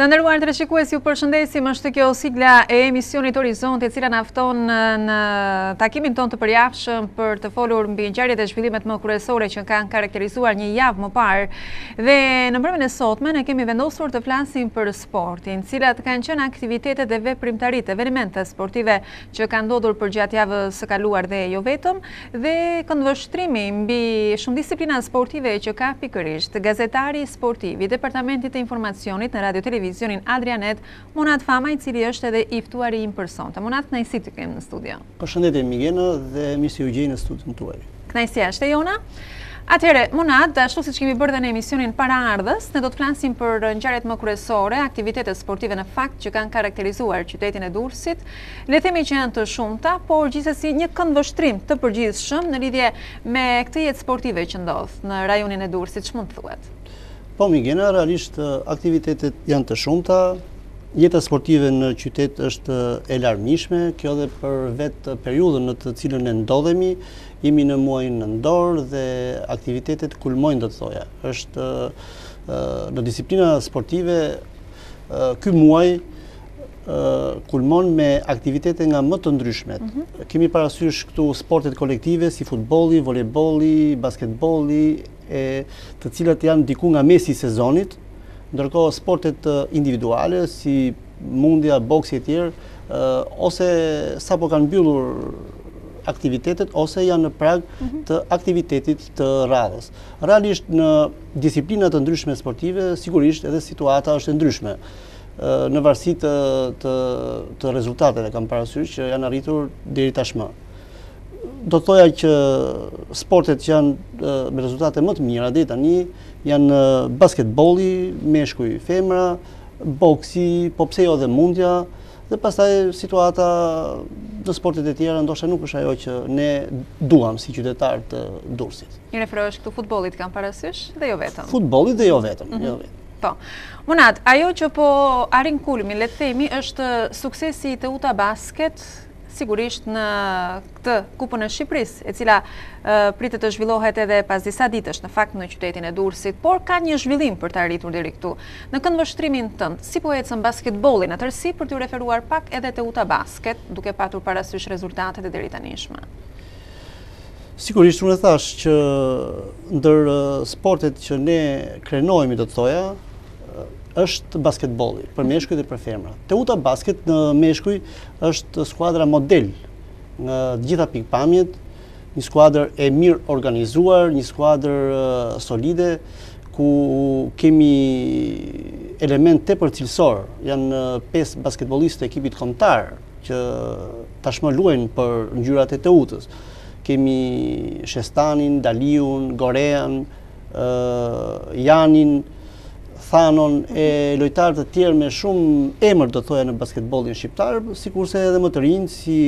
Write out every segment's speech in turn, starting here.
Të nderuar teleshikues ju përshëndes është kjo sigla e emisionit Horizont e cila na fton në takimin tonë të përjavshëm për të folur mbi ngjarjet e zhvillimet më kryesore që kanë karakterizuar një javë më parë dhe në mbrëmjen e sotme ne kemi vendosur të flasim për sportin cilat kanë qenë aktivitetet dhe veprimtaritë evenimente sportive që kanë ndodhur përgjatë javës së kaluar dhe jo vetëm, dhe këndvështrimi mbi shumë disiplina sportive që ka pikërisht gazetari sportiv i Departamentit të Informacionit në Radio Televizionin Adria Net, Monat Fama, i cili është edhe i ftuari im për sonte. Monat, kënaqësi të kem në studio. Përshëndetje Migena dhe mirë se ju gjej në studion tuaj. Kënaqësia është e jona. Atëherë, Monat, ashtu siç kemi bërë dhe në emisionin paraardhës, ne do të flasim për ngjarjet më kryesore, aktivitetet sportive në fakt që kanë karakterizuar qytetin e Durrësit. Le të themi që janë të shumta, por gjithsesi një këndvështrim të përgjithshëm në lidhje me këtë jetë sportive që ndodh në rajonin e Durrësit, ç'mund të thuhet? Po Migena, realisht aktivitetet janë të shumta, Jeta sportive në qytet është e larmishme, kjo dhe për vetë periudhën në të cilën ne ndodhemi, Jemi në muajin nëndor dhe aktivitetet kulmojnë do të thoja. Është në disiplina sportive ky muaj kulmon me aktivitete nga më të ndryshmet. Mhm. Kemi parasysh këtu sportet kolektive si futbolli, volejbolli, basketbolli, e të cilat janë diku nga mesi i sezonit, ndërkohë sportet individuale si mundja, boksi e tjerë, ose sapo kanë mbyllur aktivitetet, ose janë në prag mhm. të aktivitetit të radhës. Realisht në disiplina të ndryshme sportive, sigurisht edhe situata është e ndryshme. Në varësi të rezultateve kam parasysh që janë arritur deri tashmë. Do të thoja që sportet që janë me rezultate më të mira deri tani, janë basketbolli, meshkuj femra, boksi, po pse jo dhe mundja, dhe pastaj situata në sportet e tjera ndoshta nuk është ajo që ne duam si qytetarë të Durrësit. I referohesh këtu futbollit kam parasysh dhe jo vetëm. Futbollit dhe jo vetëm, mhm. jo vetëm. Po. Monat, ajo që po arrin kulmin, le të themi, është suksesi i Teuta Basket sigurisht në këtë Kupën e Shqipërisë, e cila pritet të zhvillohet edhe pas disa ditësh në fakt në qytetin e Durrësit, por ka një zhvillim për të arritur deri këtu. Në këndvështrimin tënd, si po ecën basketbolli në tërësi për t'u referuar pak edhe Teuta Basket, duke patur parasysh rezultatet e deritanishme? Sigurisht, unë e thashë që ndër sportet që ne krenohemi, do të thoja, është basketbolli, për meshkuj dhe për femra. Teuta Basket në meshkuj është skuadra model Në të gjitha pikëpamjet, një skuadër e mirë organizuar, një skuadër solide, ku kemi element tepër cilësorë, janë pesë basketbollistë të ekipit kombëtar, që tashmë luajnë për ngjyrat e Teutës. Kemi Shestanin, Daliun, Gorean, Janin, Thanon e lojtarë të tjerë me shumë emër do thoja në basketbollin shqiptar, sikurse edhe më të rinj si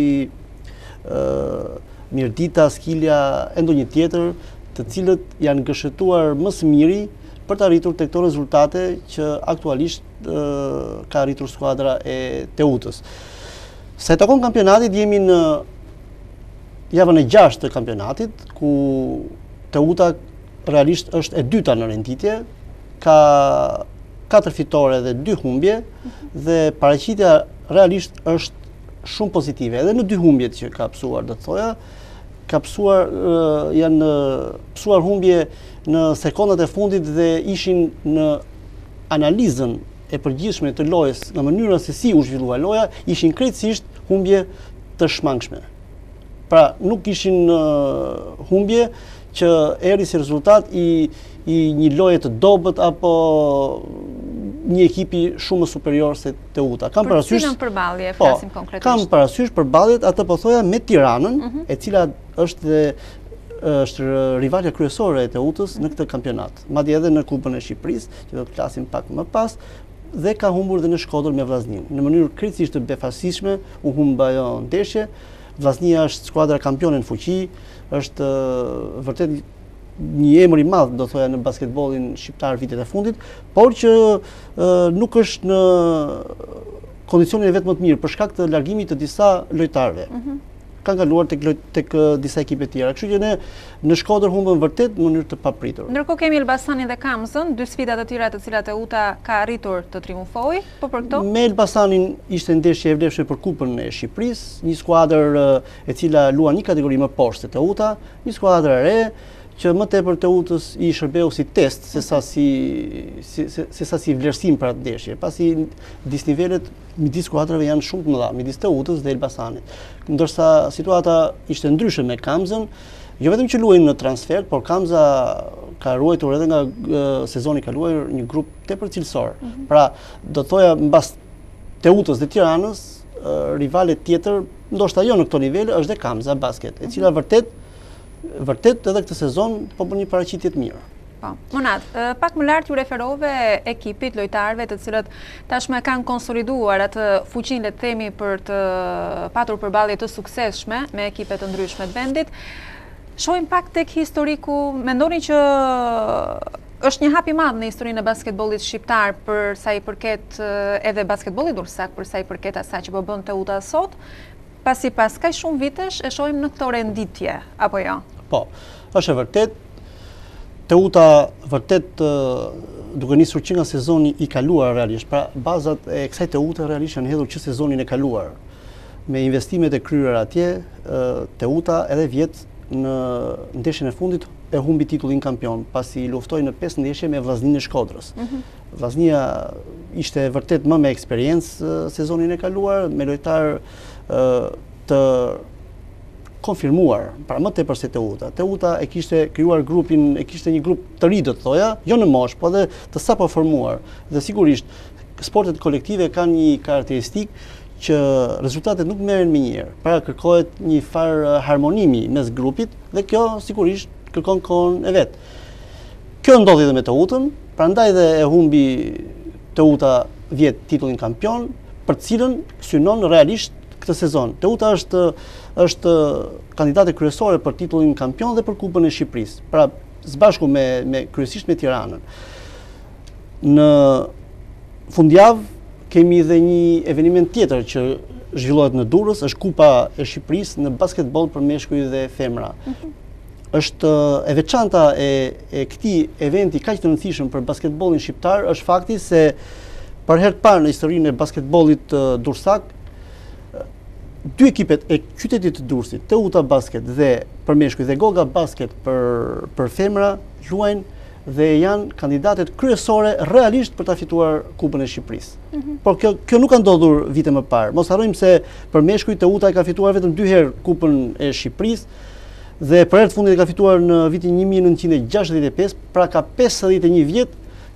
Mirdita, Skilja e ndonjë tjetër, të cilët janë gërshetuar më së miri për të arritur te këto rezultate që aktualisht ka arritur skuadra e Teutës. Sa i takon kampionatit, jemi në javën e gjashtë të kampionatit, ku Teuta realisht është e dyta në renditje, ka 4 fitore dhe 2 humbje dhe paraqitja realisht është shumë pozitive. Edhe në dy humbjet që ka pësuar, do të thoja, ka pësuar, janë pësuar humbje në sekundat e fundit dhe ishin në analizën e përgjithshme të lojës, në mënyrën se si u zhvillua loja, ishin krejtësisht humbje të shmangshme. Pra, nuk ishin humbje që erdhi si rezultat i i një loje të dobët apo një ekipi shumë superior se Teuta. Kam parasysh, për cilën përballje po, flasim konkretisht. Kam parasysh përballjet atë po thoja me Tiranën, mhm. e cila është dhe është rivalja kryesore e Teutës në këtë kampionat. Madje edhe në Kupën e Shqipërisë, që do të flasim pak më pas, dhe ka humbur dhe në Shkodër me Vllazninë. Në mënyrë krejtësisht të befasishme u humb ajo ndeshje. Vllaznia është skuadra kampione në fuqi, është vërtet një emër i madh, do thoja në basketbollin shqiptar vitet e fundit, por që nuk është në kondicionin e vet më të mirë për shkak të largimit të disa lojtarëve. Mhm. kanë kaluar tek tek disa ekipe të tjera. Kështu që ne në Shkodër humbëm vërtet në mënyrë të papritur. Ndërkohë kemi Elbasanin dhe Kamzën, dy sfida të tjera të cilat Teuta ka arritur të triumfojë, po për këto? Me Elbasanin ishte ndeshje e vlefshme për Kupën e Shqipërisë, një skuadër e cila luan një kategori më poshtë se Teuta, një skuadër e re që më tepër Teutës i shërbeu si test, se sa si, se, se, se sa si vlerësim për atë ndeshje, pasi disnivelet midis skuadrave janë shumë të mëdha, midis Teutës dhe Elbasanit. Ndërsa situata ishte ndryshe me Kamzën, jo vetëm që luan në transfertë, por Kamza ka ruajtur edhe nga sezoni i kaluar një grup tepër cilësor. Mhm. Pra, do të thoja mbas Teutës dhe Tiranës, rivale tjetër, ndoshta jo në këto nivele, është dhe Kamza basket, e cila mhm. vërtet vërtet edhe këtë sezon po bën një paraqitje të mirë. Po. Monat, pak më lartë ju referove ekipit, lojtarëve të cilët tashmë e kanë konsoliduar atë fuqinë le të themi për të patur përballje të suksesshme me ekipe të ndryshme të vendit. Shohim pak tek historiku, mendoni që është një hap i madh në historinë e basketbollit shqiptar për sa i përket edhe basketbollit durrsak, për sa i përket asaj që po bën Teuta sot, Pasi pas kaq shumë vitesh e shohim në këto renditje, apo jo? Po, është e vërtetë. Teuta vërtet duke nisur që nga sezoni i kaluar realisht, pra bazat e kësaj Teute realisht janë hedhur që sezonin e kaluar. Me investimet e kryera atje, Teuta edhe vjet në ndeshjen e fundit e humbi titullin kampion, pasi luftoi në 5 ndeshje me Vllazninë e Shkodrës. Mhm. Vllaznia ishte vërtet më me eksperiencë sezonin e kaluar, me lojtarë të konfirmuar, pra më tepër se Teuta. Teuta e kishte krijuar grupin, e kishte një grup të ri do të thoja, jo në moshë, po edhe të sapo formuar. Dhe sigurisht, sportet kolektive kanë një karakteristikë që rezultatet nuk merren menjëherë. Pra kërkohet një farë harmonimi mes grupit dhe kjo sigurisht kërkon kohën e vet. Kjo ndodhi dhe me Teutën, prandaj dhe e humbi Teuta vjet titullin kampion, për të cilën synon realisht këtë sezon. Teuta është është kandidate kryesore për titullin kampion dhe për Kupën e Shqipërisë. Pra, së bashku me me kryesisht me Tiranën. Në fundjavë kemi dhe një eveniment tjetër që zhvillohet në Durrës, është Kupa e Shqipërisë në basketboll për meshkuj dhe femra. Mhm. Është e veçanta e e këtij eventi kaq të rëndësishëm për basketbollin shqiptar është fakti se për herë të parë në historinë e basketbollit durrsak dy ekipet e qytetit të Durrësit, Teuta Basket dhe për meshkuj dhe Goga Basket për për femra luajnë dhe janë kandidatet kryesore realisht për ta fituar Kupën e Shqipërisë. Mm -hmm. Por kjo kjo nuk ka ndodhur vite më parë. Mos harrojmë se për meshkuj Teuta e ka fituar vetëm dy herë Kupën e Shqipërisë, dhe për herë të fundit e ka fituar në vitin 1965, pra ka 51 vjet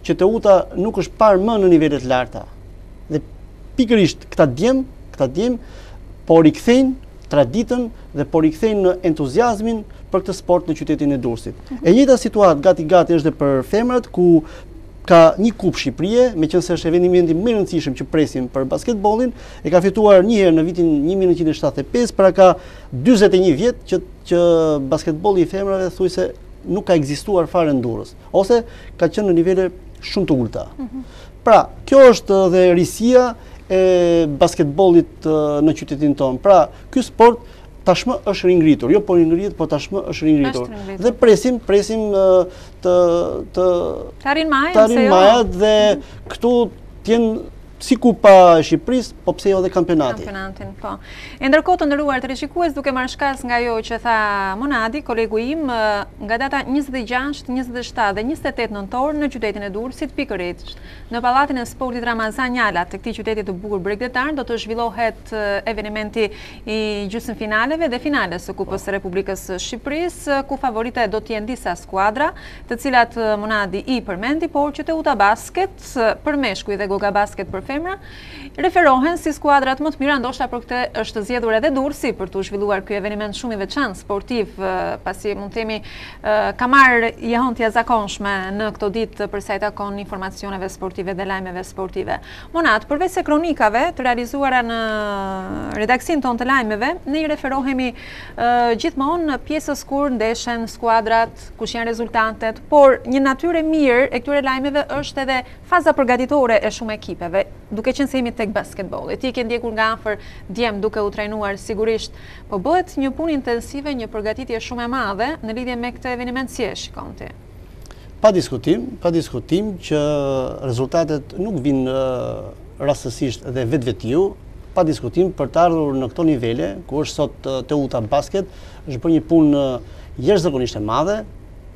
që Teuta nuk është parë më në nivele të larta. Dhe pikërisht këta djem, këta djem po rikthejnë traditën dhe po rikthejnë entuziazmin për këtë sport në qytetin e Durrësit. Mhm. E njëjta situatë gati gati është edhe për femrat ku ka një kupë Shqipërie, meqenëse është evenimenti më i rëndësishëm që presim për basketbollin, e ka fituar një herë në vitin 1975, pra ka Dyzet e një vjet që që basketbolli i femrave thujse nuk ka ekzistuar fare në Durrës, ose ka qenë në nivele shumë të ulëta. Mhm. Pra, kjo është dhe risia e basketbollit në qytetin tonë. Pra, ky sport tashmë është ringritur, jo po ringrihet, por tashmë është ringritur. Dhe presim, presim të... Të arrijë majat, pse jo. Të arrijë majat dhe këtu të jenë Si kupa e Shqipërisë, po pse jo dhe kampionatin. Kampionatin, po. E ndërkohë të nderuar teleshikues duke marrë shkas nga ajo që tha Monadi, kolegu im, nga data 26, 27 dhe 28 nëntor në qytetin e Durrësit pikërisht në pallatin e sportit Ramazan Njala të këtij qyteti të bukur bregdetar do të zhvillohet evenimenti i gjysmëfinaleve dhe finales së kupës së Republikës së Shqipërisë, ku favorite do të jenë disa skuadra, të cilat Monadi i përmendi, por që Teuta Basket, për meshkuj dhe Goga Basket për femra, referohen si skuadrat më të mira ndoshta për këtë është zgjedhur edhe Durrësi për t'u zhvilluar ky eveniment shumë i veçantë sportiv, pasi mund të themi ka marrë jehonë të jashtëzakonshme në këto ditë për sa i takon informacioneve sportive dhe lajmeve sportive. Monad, përveçse kronikave të realizuara në redaksinë tonë të lajmeve, ne i referohemi gjithmonë pjesës kur ndeshen skuadrat kush janë rezultatet, por një natyrë e mirë e këtyre lajmeve është edhe faza përgatitore e shumë ekipeve. Duke qenë se jemi tek basketbolli, ti e ke ndjekur nga afër djem duke u trajnuar sigurisht, po bëhet një punë intensive, një përgatitje shumë e madhe në lidhje me këtë eveniment, si e shikon ti? Pa diskutim, pa diskutim që rezultatet nuk vijnë rastësisht dhe vetvetiu, pa diskutim për të ardhur në këto nivele, ku është sot Teuta Basket, Është bërë një punë jashtëzakonisht e madhe,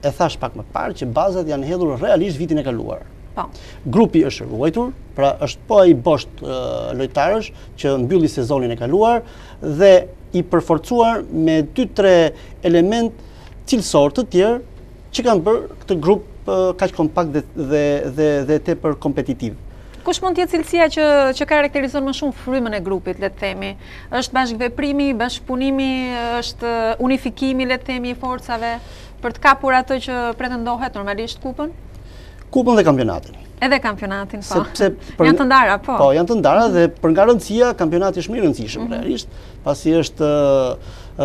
e thashë pak më parë që bazat janë hedhur realisht vitin e kaluar. Po. Grupi është ruajtur, pra është po ai bosht lojtarësh që mbylli sezonin e kaluar dhe i përforcuar me 2-3 elementë cilësorë të tjerë Që kanë bërë këtë grup kaq kompakt dhe dhe dhe dhe tepër kompetitiv. Kush mund të jetë cilësia që që karakterizon më shumë frymën e grupit, le të themi? Është bashkëveprimi, bashkëpunimi, është unifikimi, le të themi, i forcave për të kapur atë që pretendohet normalisht kupën? Kupën dhe kampionatin. Edhe kampionatin, po. Sepse për... janë të ndara, po. Po, janë të ndara dhe për nga rëndësia kampionati është më i rëndësishëm mm -hmm. realisht, pasi është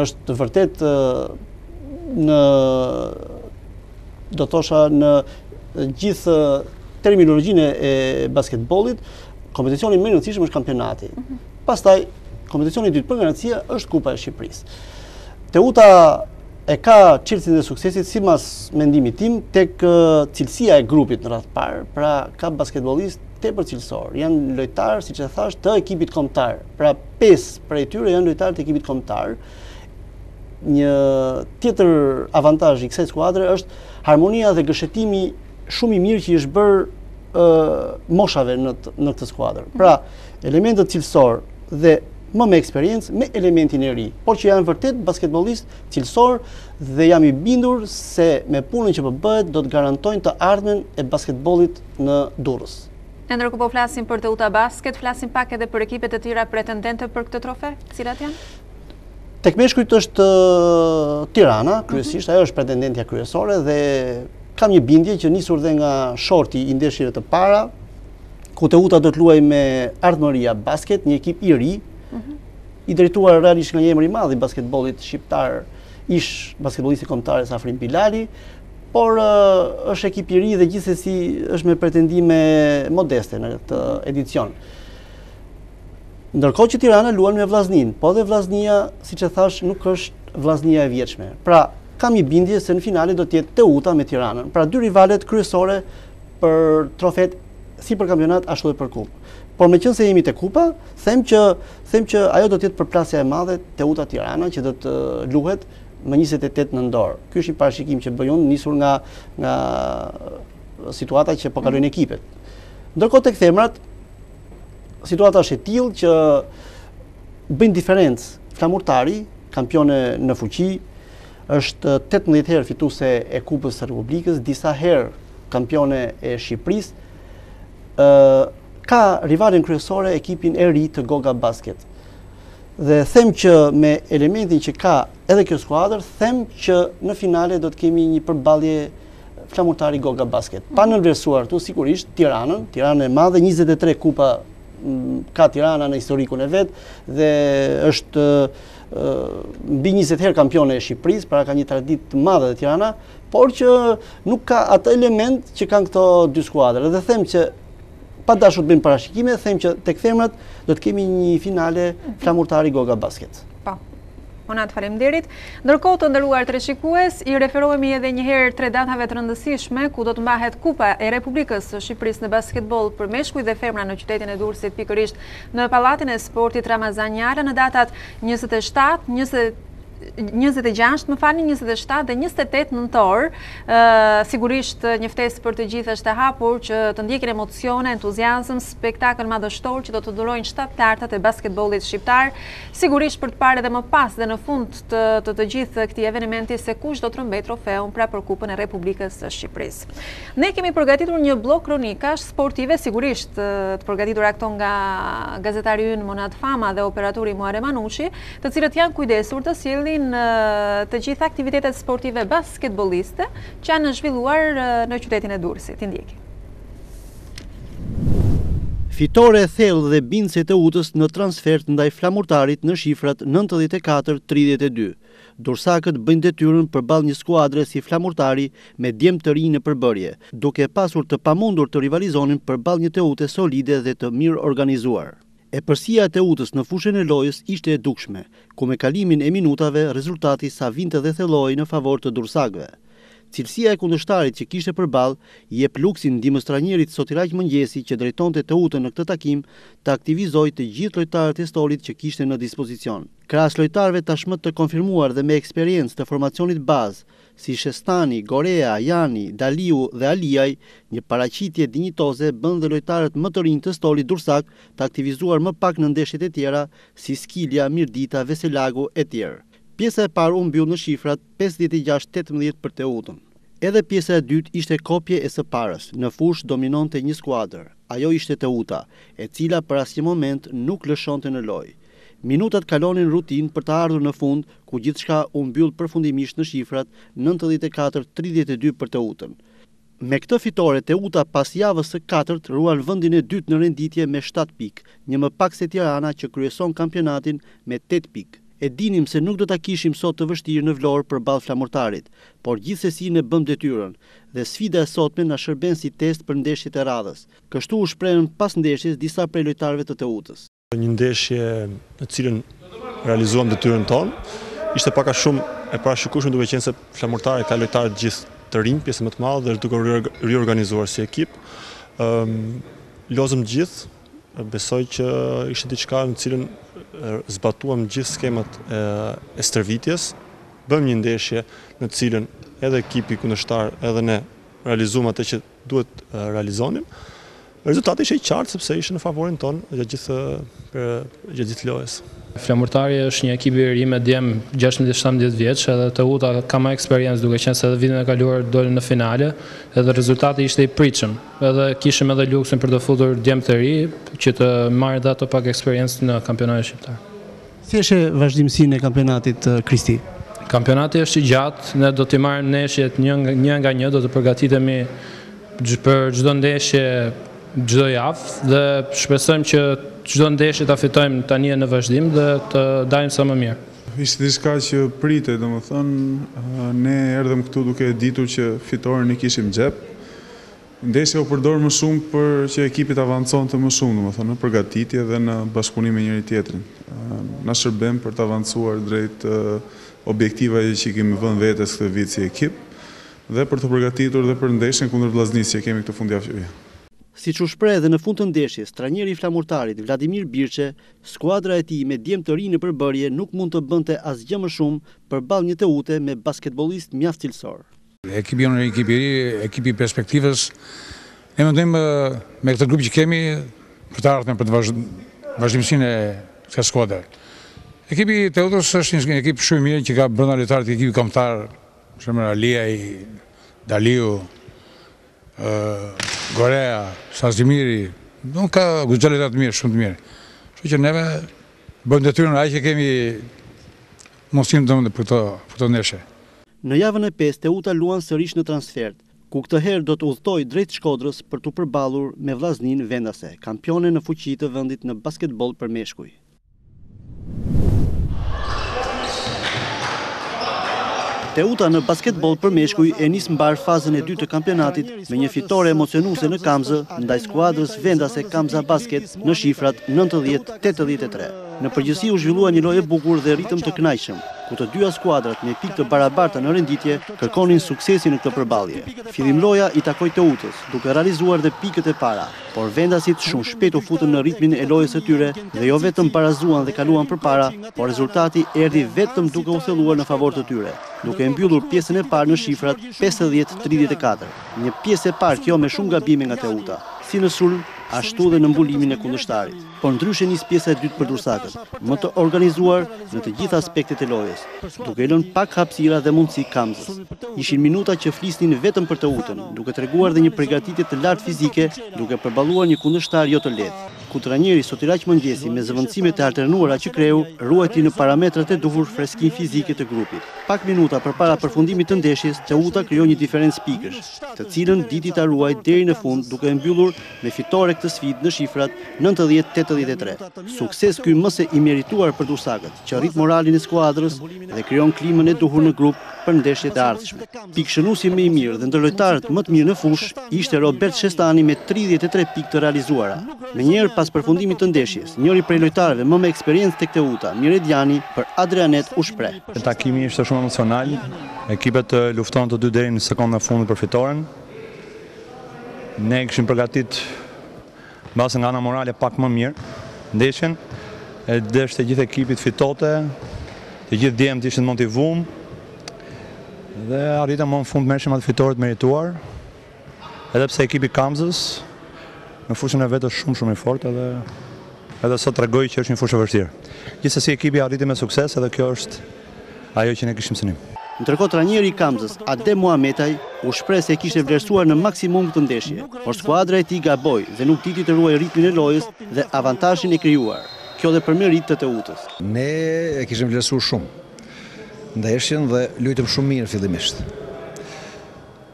është vërtet unë do thosha në gjithë terminologjinë e basketbollit, kompeticioni më i rëndësishëm është kampionati. Mhm. Pastaj kompeticioni i dytë për nga rëndësia është Kupa e Shqipërisë. Teuta e ka çelësin e suksesit simbas mendimit tim tek cilësia e grupit në radhë të parë, pra ka basketbollistë tepër cilësorë. Janë lojtarë, siç e thashë, të ekipit kombëtar. Pra pesë prej tyre janë lojtarë të ekipit kombëtar. Një tjetër avantazh i kësaj skuadre është harmonia dhe gërshetimi shumë i mirë që i është bërë moshave në këtë skuadër. Mhm. Pra, elementët cilësorë dhe më me eksperiencë me elementin e ri, por që janë vërtet basketbollistë cilësorë dhe jam i bindur se me punën që po bëhet do të garantojnë të ardhmen e basketbollit në Durrës. E ndërkohë po flasim për Teuta Basket, flasim pak edhe për ekipet e tjera pretendente për këtë trofe, cilat janë? Tek meshkujt është Tirana, mhm. kryesisht, ajo është pretendentja kryesore dhe kam një bindje që nisur dhe nga shorti i ndeshjeve të para, ku Teuta do të luajë me Ardhmëria Basket, një ekip i ri, mhm. i drejtuar realisht nga një emër i madh i basketbollit shqiptar, ish basketbollisti i kombëtares Afrim Bilali, por është ekip i ri dhe gjithsesi është me pretendime modeste në këtë mhm. edicion. Ndërkohë që Tirana luan me Vllazninë, po dhe Vllaznia, siç e thashë, nuk është Vllaznia e vjetshme. Pra, kam një bindje se në finale do të jetë Teuta me Tiranën. Pra dy rivalet kryesore për trofetë si për kampionat ashtu edhe për kupë. Por meqenëse jemi te kupa, them që, them që ajo do të jetë përplasja e madhe Teuta Tirana që do të luhet më 28 nëntor. Ky është një parashikim që bëj unë nisur nga nga situata që po kalojnë ekipet. Ndërkohë tek femrat, situata është e tillë që bëjnë diferencë. Flamurtari, kampione në fuqi, është 18 herë fituese e Kupës së Republikës, disa herë kampione e Shqipërisë. ë ka rivalen kryesore ekipin e ri të Goga Basket. Dhe them që me elementin që ka edhe kjo skuadër, them që në finale do të kemi një përballje Flamurtari Goga Basket. Pa nënvlerësuar këtu sigurisht Tiranën, Tiranën e madhe, 23 kupa ka Tirana në historikun e vet dhe është mbi 20 herë kampione e Shqipërisë, pra ka një traditë të madhe dhe Tirana, por që nuk ka atë element që kanë këto dy skuadra. Dhe them që pa dashur të bëjmë parashikime, them që tek femrat do të kemi një finale Flamurtari Goga Basket. Po. Monad faleminderit. Ndërkohë të nderuar teleshikues, i referohemi edhe njëherë tre datave të rëndësishme, ku do të mbahet Kupa e Republikës së Shqipërisë në basketboll për meshkuj dhe femra në qytetin e Durrësit pikërisht në pallatin e sportit Ramazan Njala në datat 27, 28, njëzet e gjashtë, më falni njëzet e shtatë dhe njëzet e tetë nëntor, sigurisht një ftesë për të gjithë është e hapur që të ndjekin emocione, entuziazëm, spektakël madhështor që do të dhurojnë shtatlartët e basketbollit shqiptar, sigurisht për të parë edhe më pas dhe në fund të të, të gjithë këtij evenimenti se kush do të rrëmbejë trofeun pra për Kupën e Republikës së Shqipërisë. Ne kemi përgatitur një bllok kronikash sportive, sigurisht të përgatitura këto nga gazetari ynë Monad Fama dhe operatori Muharrem Anushi, të cilët janë kujdesur të sjellin të gjitha aktivitetet sportive basketbolliste që janë zhvilluar në qytetin e Durrësit. T'i ndjekim. Fitore e thellë dhe bindëse e Teutës në transfert ndaj Flamurtarit në shifrat nëntëdhjetë e katër tridhjetë e dy. Durrsakët bëjnë detyrën përballë një skuadre si Flamurtari me djem të rinj në përbërje, duke pasur të pamundur të rivalizonin përballë një Teute solide dhe të mirëorganizuar. Epërsia e Teutës në fushën e lojës ishte e dukshme, ku me kalimin e minutave rezultati sa vinte dhe thellohej në favor të durrsakëve. Cilësia e kundërshtarit që kishte përballë i jep luksin ndihmëstrajnerit Sotiraq Mëngjesi që drejtonte Teutën në këtë takim të aktivizojë të gjithë lojtarët e stolit që kishte në dispozicion. Krahas lojtarëve tashmë të konfirmuar dhe me eksperiencë të formacionit bazë, si Shestani, Gorea, Jani, Daliu dhe Aliaj, një paraqitje dinjitoze bënë dhe lojtarët më të rinj të stolit durrsak të aktivizuar më pak në ndeshjet e tjera, si Skilja, Mirdita, Veselagu, e tjerë. Pjesa e parë u mbyll në shifrat pesëdhjetë e gjashtë tetëmbëdhjetë për Teutën. Edhe pjesa e dytë ishte kopje e së parës, në fushë dominonte një skuadër, ajo ishte Teuta, e cila për asnjë moment nuk lëshonte në lojë. Minutat kalonin rutinë për të ardhur në fund ku gjithçka u mbyll përfundimisht në shifrat nëntëdhjetë e katër tridhjetë e dy për Teutën. Me këtë fitore Teuta pas javës së katërt ruan vendin e dytë në renditje me shtatë pikë, një më pak se Tirana që kryeson kampionatin me tetë pikë. E dinim se nuk do ta kishim sot të vështirë në Vlorë përballë Flamurtarit, por gjithsesi ne bëmë detyrën dhe sfida e sotme na shërben si test për ndeshjet e radhës, kështu u shprehën pas ndeshjes disa prej lojtarëve të Teutës. Një ndeshje në cilën realizuam detyrën tonë, ishte pak a shumë e parashikueshme duke qenë se Flamurtari ka lojtarë të gjithë të rinj, pjesën më të madhe dhe është duke u riorganizuar si ekip. Ëm lozëm të gjithë, besoj që ishte diçka në cilën zbatuam gjithë skemat e stërvitjes, bëmë një ndeshje në cilën edhe ekipi kundërshtar edhe ne realizuam atë që duhet realizonim. Rezultati ishte i qartë sepse ishte në favorin tonë gjatë gjithë gjatë gjithë lojës. Flamurtari është një ekip i ri me djem gjashtëmbëdhjetë shtatëmbëdhjetë vjeç edhe Teuta ka më eksperiencë duke qenë se edhe vitin e kaluar dolën në finale edhe rezultati ishte i pritshëm edhe kishim edhe luksin për të futur djem të ri që të marrin dhe ato pak eksperiencë në kampionatin shqiptar. Si e sheh vazhdimësinë e kampionatit Kristi? Kampionati është i gjatë, ne do t'i marrim ndeshjet një nga një, do të përgatitemi për çdo ndeshje çdo javë dhe shpresojmë që çdo ndeshje ta fitojmë, tani e në vazhdim dhe të dalim sa më mirë. Ishte diçka që pritej, domethënë ne erdhëm këtu duke e ditur që fitoren e kishim në xhep. Ndeshja u përdor më shumë për që ekipi të avanconte më shumë, domethënë në përgatitje dhe në bashkëpunim me njëri-tjetrin. Na shërben për të avancuar drejt objektivave që i kemi vënë vetes këtë vit si ekip dhe për t'u përgatitur dhe për ndeshjen kundër Vllaznisë që e kemi këtë fundjavë që vjen. Siç u shpreh dhe në fund të ndeshjes trajneri i Flamurtarit, Vladimir Birçe, skuadra e tij me djem të rinj në përbërje nuk mund të bënte asgjë më shumë përballë një Teute me basketbollistë mjaft cilësorë. Ekipi jonë është një ekip i ri, ekip i perspektivës. Ne mendojmë me këtë grup që kemi për të ardhmen, për të vazhdimësin e kësaj skuadre. Ekipi i Teutës është një ekip shumë i mirë që ka brenda lojtarë të ekipit kombëtar, për shembull Aliaj, Daliu, Gorea, Sazimiri, domethënë ka goxha lojtarë të mirë, shumë të mirë. Kështu që neve bëjmë detyrën aq që kemi mundësinë tonë për këto për këto ndeshje. Në javën e pestë Teuta luan sërish në transfertë, ku këtë herë do të udhëtojë drejt Shkodrës për t'u përballur me Vllazninë vendase, kampionen në fuqi të vendit në basketboll për meshkuj. Teuta në basketboll për meshkuj e nis mbarë fazën e dytë të kampionatit me një fitore emocionuese në Kamzë ndaj skuadrës vendase Kamza Basket në shifrat nëntëdhjetë, tetëdhjetë e tre. Në përgjithësi u zhvillua një lojë e bukur dhe ritëm të kënaqshëm, ku të dyja skuadrat me pikë të barabarta në renditje kërkonin suksesin në këtë përballje. Fillimloja i takoi Teutës, duke realizuar dhe pikët e para, por vendasit shumë shpejt u futën në ritmin e lojës së tyre dhe jo vetëm barazuan dhe kaluan përpara, por rezultati erdhi vetëm duke u thelluar në favor të tyre, duke mbyllur pjesën e parë në shifrat pesëdhjetë, tridhjetë e katër. Një pjesë e parë kjo me shumë gabime nga Teuta, si në sulm, ashtu dhe në mbulimin e kundërshtarit. por ndryshe nis pjesa e dytë për durrsakët, më të organizuar në të gjitha aspektet e lojës, duke i lënë pak hapësira dhe mundësi Kamzës. Ishin minuta që flisnin vetëm për Teutën, duke treguar dhe një pregatitje të lartë fizike, duke përballuar një kundërshtar jo të lehtë. ku trajneri Sotiraq Mëngjesi me zëvendësimet e alternuara që kreu, ruajti në parametrat e duhur freskinë fizike të grupit. Pak minuta përpara përfundimit të ndeshjes, Teuta krijoi një diferencë pikësh, të cilën diti ta ruajë deri në fund duke e mbyllur me fitore këtë sfidë në shifrat nëntëdhjetë tetëdhjetë e tre. Sukses ky më se i merituar për durrsakët, që rrit moralin e skuadrës dhe krijon klimën e duhur në grup për ndeshjet e ardhshme. Pikëshënusi më i mirë dhe ndër lojtarët më të mirë në fushë ishte Robert Shestani me tridhjetë e tre pikë të realizuara. Menjëherë pas përfundimit të ndeshjes, njëri prej lojtarëve më me eksperiencë tek Teuta, Mire Djani, për Adria Net u shpreh. Takimi ishte shumë emocional, ekipet luftuan të dy deri në sekondën e fundit për fitoren. Ne kishim përgatit mbase nga ana morale pak më mirë ndeshjen. E deshte gjithë ekipi të fitonte. Të gjithë djemtë ishin të motivum dhe arritëm më në fund të merrshim atë fitore të merituar. Edhe pse ekipi i Kamzës në fushën e vet është shumë shumë i fortë edhe edhe sot tregoi që është një fushë e vështirë. Gjithsesi ekipi arriti me sukses edhe kjo është ajo që ne kishim synim. Ndërkohë trajneri i Kamzës, Adem Muhametaj, u shpreh se e kishte vlerësuar në maksimum këtë ndeshje, por skuadra e tij gaboi dhe nuk diti të ruajë ritmin e lojës dhe avantazhin e krijuar, kjo dhe për meritë të Teutës. Ne e kishim vlerësuar shumë ndeshjen dhe luajtëm shumë mirë fillimisht.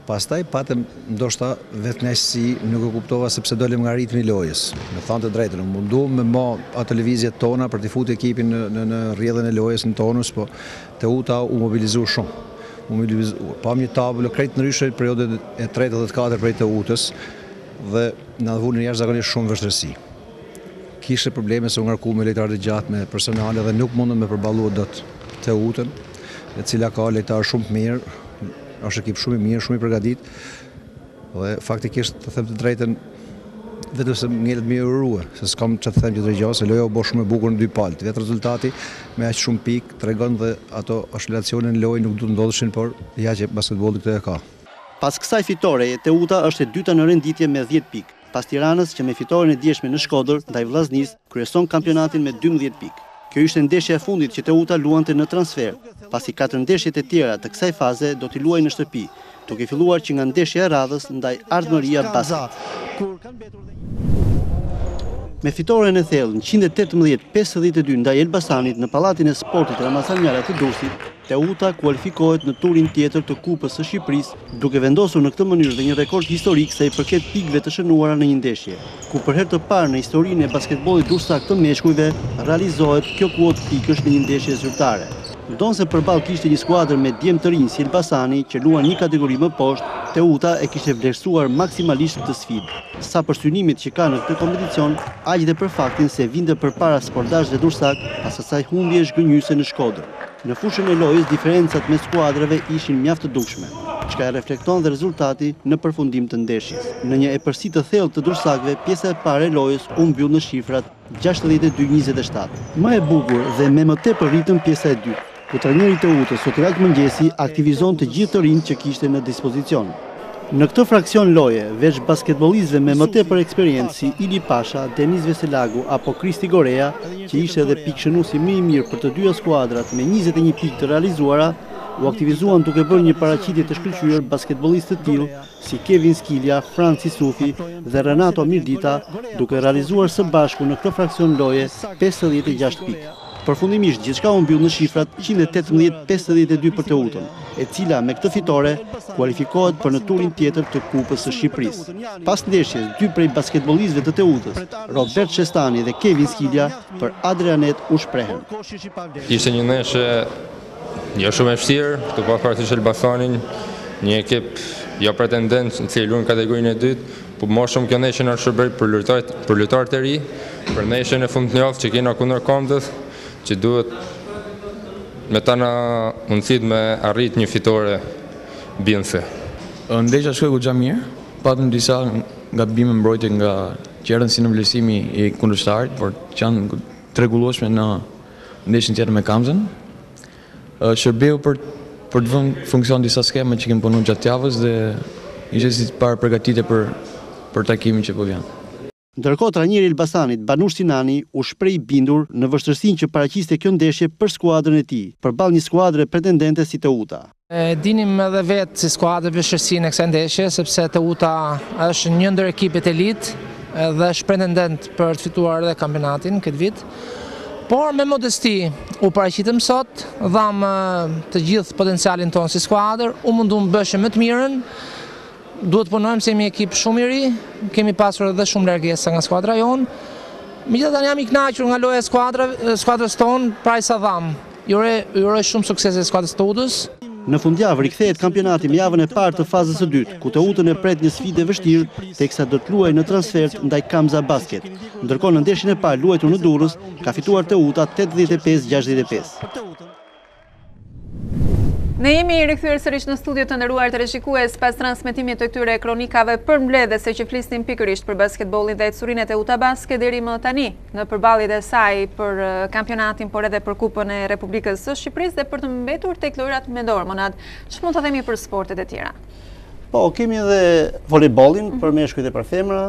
Pastaj patëm ndoshta vetëknaqësi, nuk e kuptova sepse dolëm nga ritmi i lojës. Me thënë të drejtën, u munduam me bo ato lëvizjet tona për të futë ekipin në rrjedhën e lojës, në tonus, po Teuta u mobilizu shumë. Pamë një tablo krejt ndryshe në periudhën e tretë edhe të katërt prej Teutës dhe na vunë jashtëzakonisht shumë vështirësi. Kishte probleme se u ngarkua me lojtarë të gjatë, me personale dhe nuk mundëm me përballu dot Teutën, e cila ka lojtarë shumë të mirë. Është ekip shumë i mirë, shumë i përgatitur dhe faktikisht të them të drejtën vetëm se ngelet me urue, se s'kam çfarë të them tjetër gjë, se loja u bo shumë e bukur në dy palët. Vetë rezultati me aq shumë pikë tregon dhe ato oshilacione në lojë nuk duhet të ndodhëshin, por ja që basketbolli këto e ka. Pas kësaj fitoreje, Teuta është e dyta në renditje me dhjetë pikë. pas Tiranës që me fitoren e djeshme në Shkodër ndaj Vllaznisë kryeson kampionatin me dymbëdhjetë pikë. Kjo ishte ndeshja e fundit që Teuta luante në transfertë, pasi katër ndeshjet e tjera të kësaj faze do t'i luajë në shtëpi, duke filluar që nga ndeshja e radhës ndaj Ardhmëria Basket. Me fitoren e thellë njëqind e tetëmbëdhjetë, pesëdhjetë e dy ndaj Elbasanit në Pallatin e Sportit Ramazan Njala të Durrësit, Teuta kualifikohet në turin tjetër të Kupës së Shqipërisë, duke vendosur në këtë mënyrë dhe një rekord historik sa i përket pikëve të shënuara në një ndeshje, ku për herë të parë në historinë e basketbollit durrsak të meshkujve realizohet kjo kuotë pikësh në një ndeshje zyrtare. Ndonëse përballë kishte një skuadër me djem të rinj si Elbasani, që luan një kategori më poshtë, Teuta e kishte vlerësuar maksimalisht këtë sfidë, sa për synimet që ka në këtë kompeticion, aq dhe për faktin se vinte përpara sportdashëve durrsak pas asaj humbje zhgënjyese në Shkodër. Në fushën e lojës diferencat mes skuadrave ishin mjaft të dukshme, çka e reflekton dhe rezultati në përfundim të ndeshjes. Në një epërsi të thellë të durrsakëve, pjesa e parë e lojës u mbyll në shifrat gjashtëdhjetë e dy njëzet e shtatë. Më e bukur dhe me më tepër ritëm pjesa e dytë, ku trajneri i Teutës, Sotiraq Mëngjesi, aktivizon të gjithë të rinjtë që kishte në dispozicion. Në këtë fraksion loje, veç basketbollistëve me më tepër eksperiencë si Ylli Pasha, Denis Veselagu apo Kristi Gorea, që ishte edhe pikëshënusi më i mirë për të dyja skuadrat me njëzet e një pikë të realizuara, u aktivizuan duke bërë një paraqitje të shkëlqyer basketbollistë të tillë si Kevin Skilja, Franc Isufi dhe Renato Mirdita, duke realizuar së bashku në këtë fraksion loje pesëdhjetë e gjashtë pikë. Përfundimisht gjithçka u mbyll në shifrat njëqind e tetëmbëdhjetë, pesëdhjetë e dy për Teutën, e cila me këtë fitore kualifikohet për në turin tjetër të Kupës së Shqipërisë. Pas ndeshjes, dy prej basketbollistëve të Teutës, Robert Shestani dhe Kevin Skilja, për Adrianet u shprehën. Ishte një ndeshje Jo shumë e vështirë, këtu pa farësisht Elbasanin, një ekip jo pretendent i cili lun në kategorinë e dytë, po më shumë kjo neshje na shërbeu për lojtarët për lojtarët e rinj, për neshën e fundjavës që kena kundër Kamzës, që duhet me tana mundësitë me arrit një fitore bindëse. Ndeshja shkoi goxha mirë, patëm disa gabime në mbrojtje që erdhën si nënvlerësim i kundërshtarit, por që janë të rregullueshme në Ndeshjen tjetër me Kamzën. Shërbeu për për të vënë në funksion disa skema që kemi punuar gjatë javës dhe ishte si parapërgatitje për për takimin që po vjen. Ndërkohë trajneri i Elbasanit, Banush Sinani u shpreh i bindur në vështirësinë që paraqiste kjo ndeshje për skuadrën e tij, përballë një skuadre pretendente si Teuta. E dinim edhe vetë si skuadër vështirësinë e kësaj ndeshje, sepse Teuta është një ndër ekipet elitë dhe është pretendent për të fituar edhe kampionatin këtë vit. Por me modesti u paraqitëm sot, dhamë të gjithë potencialin tonë si skuadër, u mundum të bëjmë më të mirën, duhet të punojmë se jemi ekip shumë i ri, kemi pasur edhe shumë largesa nga skuadra jonë. Megjithatë tani jam i kënaqur nga loja e skuadrës tonë, pra aq sa dhamë. I uroj, i uroj shumë suksese skuadrës së Teutës. Në fundjavë rikthehet kampionati me javën e parë të fazës së dytë, ku Teutën e pret një sfidë e vështirë, teksa do të luajë në transfertë ndaj Kamza Basket. Ndërkohë në ndeshjen e parë luajtur në Durrës, ka fituar Teuta tetëdhjetë e pesë gjashtëdhjetë e pesë. Ne jemi rikthyer sërish në studio të nderuar teleshikues pas transmetimit të këtyre kronikave përmbledhëse që flisnin pikërisht për basketbollin dhe ecurinë e Teuta Basket deri më tani. në përballjet e saj për kampionatin, por edhe për Kupën e Republikës së Shqipërisë dhe për të mbetur tek lojërat me dorë, Monad, ç'mund të themi për sportet e tjera? Po, kemi edhe volejbollin mhm. për meshkuj dhe për femra.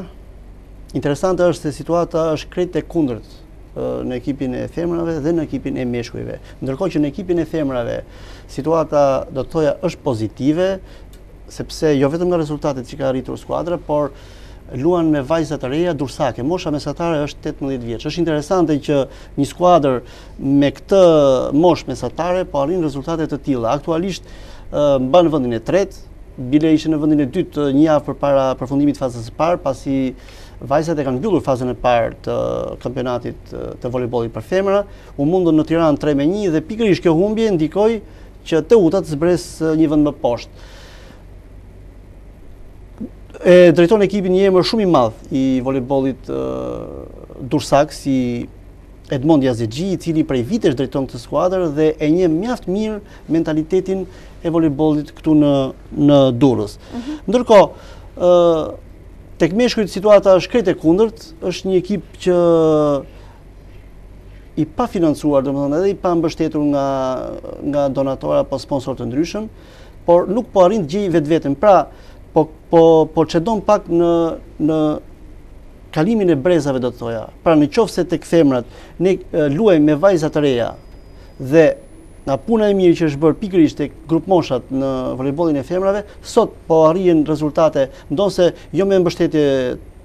Interesante është se situata është krejt e kundërt në ekipin e femrave dhe në ekipin e meshkujve. Ndërkohë që në ekipin e femrave situata do të thoja është pozitive, sepse jo vetëm nga rezultatet që ka arritur skuadra, por luan me vajza të reja dursake. Mosha mesatare është 18 vjeç. Është interesante që një skuadër me këtë moshë mesatare po arrin rezultate të tilla. Aktualisht mban vendin e tretë, bile ishte në vendin e dytë një javë përpara përfundimit të fazës së parë, pasi vajzat e kanë mbyllur fazën e parë të kampionatit të volejbollit për femra, u mundën në Tiranë 3 me 1 dhe pikërisht kjo humbje ndikoi që Teuta të zbresë një vend më poshtë. E drejton ekipin një emër shumë i madh i volejbollit dursak si Edmond Jazexhi, i cili prej vitesh drejton këtë skuadër dhe e njeh mjaft mirë mentalitetin e volejbollit këtu në në Durrës. Mhm. Ndërkohë, ë tek meshkujt situata është krejt e kundërt, është një ekip që i pafinancuar, domethënë edhe i pambështetur nga, nga donatorë apo sponsorë të ndryshëm, por nuk po arrin të gjejë vetveten. Pra, po, po, po çedon pak në, në kalimin e brezave, do të thoja. Pra, në qoftë se tek femrat, ne luajmë me vajza të reja dhe nga puna e mirë që është bërë pikërisht tek grupmoshat në volejbollin e femrave, sot po arrihen rezultate, ndonëse jo me mbështetje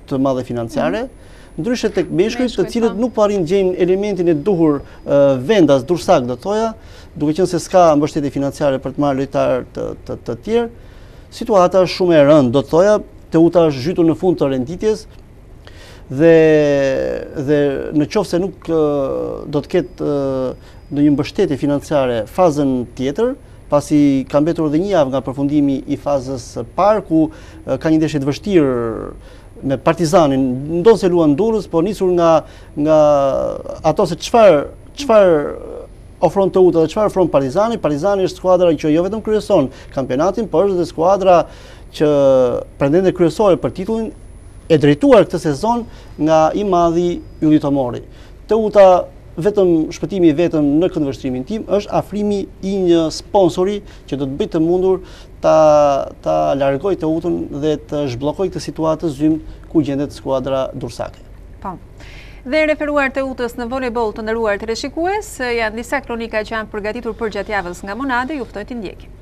të madhe financiare, mm -hmm Ndryshe tek meshkujt, të cilët po. nuk po arrijnë të gjejnë elementin e duhur vendas, dursak do të thoja, duke qenë se s'ka mbështetje financiare për të marrë lojtarë të, të, të tjerë, situata është shumë e rëndë, do të thoja, Teuta është zhytur në fund të renditjes dhe dhe në qoftë se nuk do të ketë ndonjë mbështetje financiare fazën tjetër, pasi ka mbetur edhe një javë nga përfundimi i fazës së parë ku ka një ndeshje të vështirë me Partizanin, ndonëse luan Durrës, po nisur nga nga ato se çfarë çfarë ofron Teuta dhe çfarë ofron Partizani. Partizani është skuadra që jo vetëm kryeson kampionatin, por është edhe skuadra pretendente kryesore për titullin e drejtuar këtë sezon nga i madhi Ylli Tomori. Teuta vetëm shpëtimi vetëm në këndvështrimin tim është afrimi i një sponsori që do të bëjë të mundur ta ta largojë Teutën dhe të zhbllokojë këtë situatë të zymtë ku gjendet skuadra durrsake. Po. Dhe referuar Teutës në volejboll të nderuar teleshikues, janë disa kronika që janë përgatitur përgjatë javës nga Monade, ju ftoj t'i ndjekim.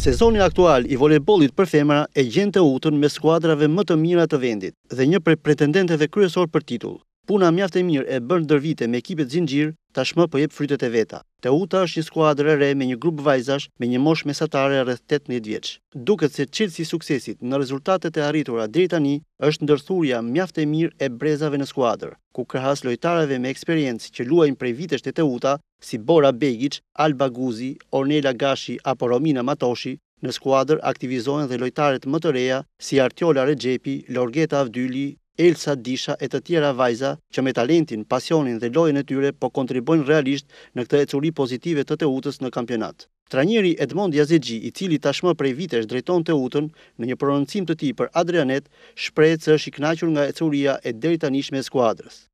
Sezoni aktual i volejbollit për femra e gjen Teutën mes skuadrave më të mira të vendit dhe një prej pretendenteve kryesore për titull. Puna mjaft e mirë e bërë ndër vite me ekipet zinxhir tashmë po jep frytet e veta. Teuta është një skuadër e re me një grup vajzash me një moshë mesatare rreth tetëmbëdhjetë vjeç. Duket se çelësi i suksesit në rezultatet e arritura deri tani është ndërthurja mjaft e mirë e brezave në skuadër, ku krahas lojtareve me eksperiencë që luajnë prej vitesh te Teuta, si Bora Begiç, Alba Guzi, Ornela Gashi apo Romina Matoshi, në skuadër aktivizohen dhe lojtaret më të reja si Artjola Rexhepi, Lorgeta Avdyli, Elsa Disha e të tjera vajza që me talentin, pasionin dhe lojën e tyre po kontribojnë realisht në këtë ecuri pozitive të Teutës në kampionat. Trajneri Edmond Jazexhi i cili tashmë prej vitesh drejton Teutën, në një prononcim të tij për Adrianet, shprehet se është i kënaqur nga ecuria e deritanishme e skuadrës.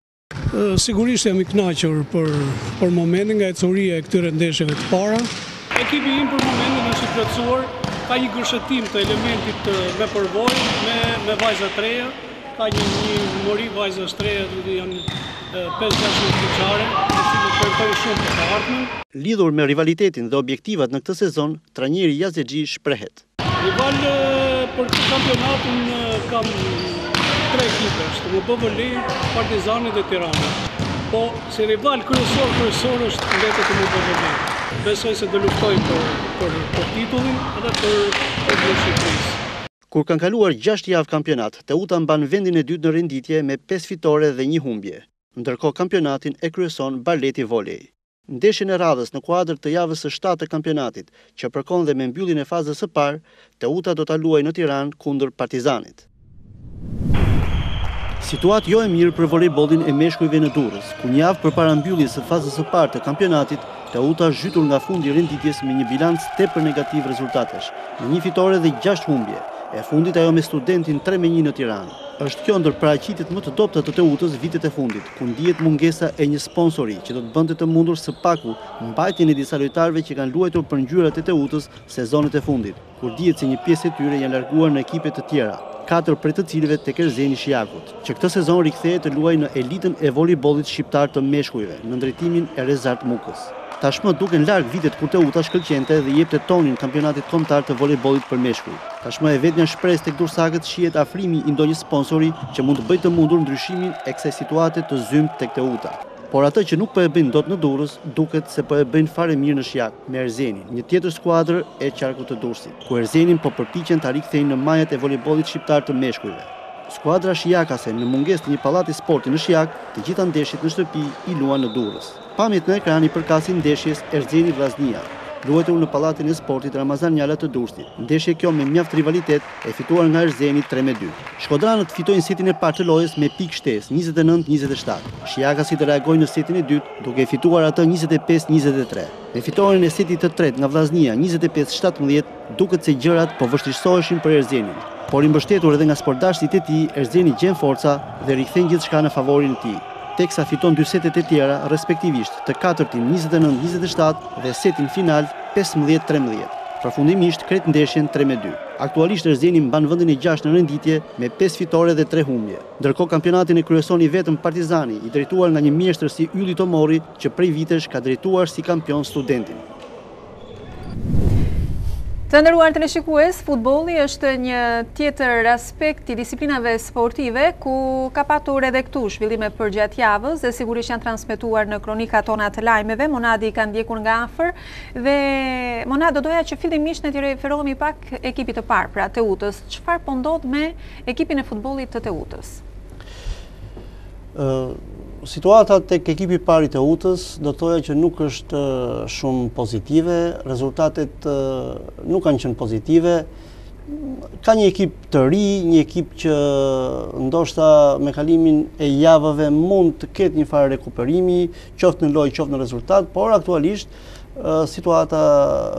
Sigurisht jam i kënaqur për momentin nga ecuria e këtyre ndeshjeve të para. Ekipi im për momentin është i plotësuar, ka një gërshetim të elementit me përvojë, me, me vajza të reja, ka një, një mori vajzash të reja, dhe janë 5-6 vjeçare, të cilët kërkojnë shumë për të ardhmen. Lidhur me rivalitetin dhe objektivat në këtë sezon, trajneri Jazexhi shprehet. Rival për kampionatin kam tre ekipe, është UMB Volej, Partizani dhe Tirana. Po, si rival kryesor, kryesor është mbetet UMB Volej. Besoj se do luftojmë për, për, për titullin dhe për, për Kupën e Shqipërisë. Kur kanë kaluar gjashtë javë kampionat, Teuta mban vendin e dytë në renditje me pesë fitore dhe një humbje. Ndërkohë kampionatin e kryeson Barleti Volej. Ndeshjen e radhës në kuadër të javës së shtatë të kampionatit, që përkon dhe me mbylljen e fazës së parë, Teuta do ta luajë në Tiranë kundër Partizanit. Situatë jo e mirë për volejbollin e meshkujve në Durrës, ku një javë përpara mbylljes së fazës së parë të kampionatit, Teuta është zhytur nga fundi i renditjes me një bilanc tepër negativ rezultatesh, me një fitore dhe gjashtë humbje, e fundit ajo me Studentin tre me një në Tiranë. Është kjo ndër paraqitjet më të dobëta të Teutës vitet e fundit, ku ndihet mungesa e një sponsori që do të bënte të mundur së paku mbajtjen e disa lojtarëve që kanë luajtur për ngjyrat e Teutës sezonet e fundit, kur dihet se një pjesë e tyre janë larguar në ekipe të tjera, katër prej të cilëve tek Erzeni i Shijakut, që këtë sezon rikthehet të luajë në elitën e volejbollit shqiptar të meshkujve, nën drejtimin e Rezart Mukës. Tashmë duken larg vitet kur Teuta shkëlqente dhe jepte tonin Kampionatit Kombëtar të Volejbollit për Meshkuj. Tashmë e vetmja shpresë tek durrsakët shihet afrimi i ndonjë sponsori që mund të bëjë të mundur ndryshimin e kësaj situate të zymtë tek Teuta. Por atë që nuk po e bëjnë dot në Durrës, duket se po e bëjnë fare mirë në Shijak, me Erzenin, një tjetër skuadër e qarkut të Durrësit, ku Erzenin po përpiqen ta rikthejnë në majat e volejbollit shqiptar të meshkujve. Skuadra shijakase në mungesë të një pallati sporti në Shijak, të gjitha ndeshjet në shtëpi i luan në Durrës. Pamjet në ekran i përkasin ndeshjes Erzeni-Vllaznia, luajtur në Pallatin e Sportit Ramazan Njala të Durrësit, ndeshje kjo me mjaft rivalitet, e fituar nga Erzeni tre me dy. Shkodranët fitojnë setin e parë të lojës me pikë shtesë, njëzet e nëntë, njëzet e shtatë. Shijakasit reagojnë në setin e dytë, duke e fituar atë njëzet e pesë, njëzet e tre. Me fitoren e setit të tretë nga Vllaznia, njëzet e pesë, shtatëmbëdhjetë, Duket se gjërat po vështirësoheshin për Erzenin, por i mbështetur edhe nga sportdashësit e tij, Erzeni gjen forca dhe rikthen gjithçka në favorin e tij, teksa fiton dy setet e tjera, respektivisht të katërtin njëzet e nëntë njëzet e shtatë dhe setin final pesëmbëdhjetë trembëdhjetë. Përfundimisht krejt ndeshjen tre me dy. Aktualisht Erzeni mban vendin e gjashtë në renditje me pesë fitore dhe tre humbje. Ndërkohë kampionatin e kryeson i vetëm Partizani, i drejtuar nga një mjeshtër si Ylli Tomori që prej vitesh ka drejtuar si kampion Studentin. Të nderuar teleshikues, futbolli është një tjetër aspekt i disiplinave sportive, ku ka patur edhe këtu zhvillime përgjatë javës dhe sigurisht janë transmetuar në kronikat tona të lajmeve, Monadi i ka ndjekur nga afër dhe Monad do doja që fillimisht ne t'i referohemi pak ekipit të parë, pra Teutës, çfarë po ndodh po me ekipin e futbollit të Teutës? Situata tek ekipi i parë i Teutës do të thoja që nuk është shumë pozitive, rezultatet nuk kanë qenë pozitive. Ka një ekip të ri, një ekip që ndoshta me kalimin e javëve mund të ketë një farë rekuperimi, qoftë në lojë, qoftë në rezultat, por aktualisht situata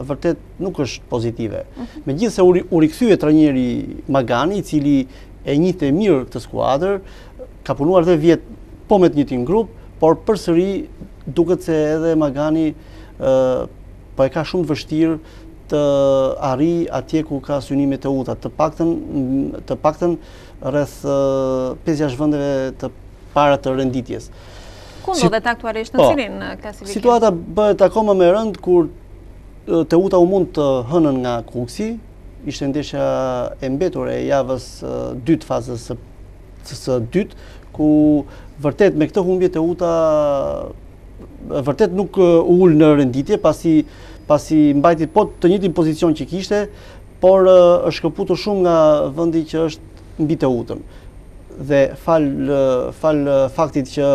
vërtet nuk është pozitive. Mhm. Megjithëse u rikthye trajneri Magani, i cili E njihte mirë këtë skuadër, ka punuar dhe vjet po me të njëjtin grup, por përsëri duket se edhe Magani ë po e ka shumë të vështirë të arrijë atje ku ka synime Teuta, të paktën të paktën rreth 5-6 vendeve të para të renditjes. Ku ndodhet aktualisht në po, cilin klasifikim? Situata bëhet akoma më e rëndë kur Teuta u mund të hënën nga Kukësi, Ishte ndeshja e mbetur e javës së dytë fazës së dytë, ku vërtet me këtë humbje Teuta vërtet nuk u ul në renditje, pasi pasi mbajti po të njëtin pozicion që kishte, por është shkëputur shumë nga vendi që është mbi Teutën. Dhe falë falë faktit që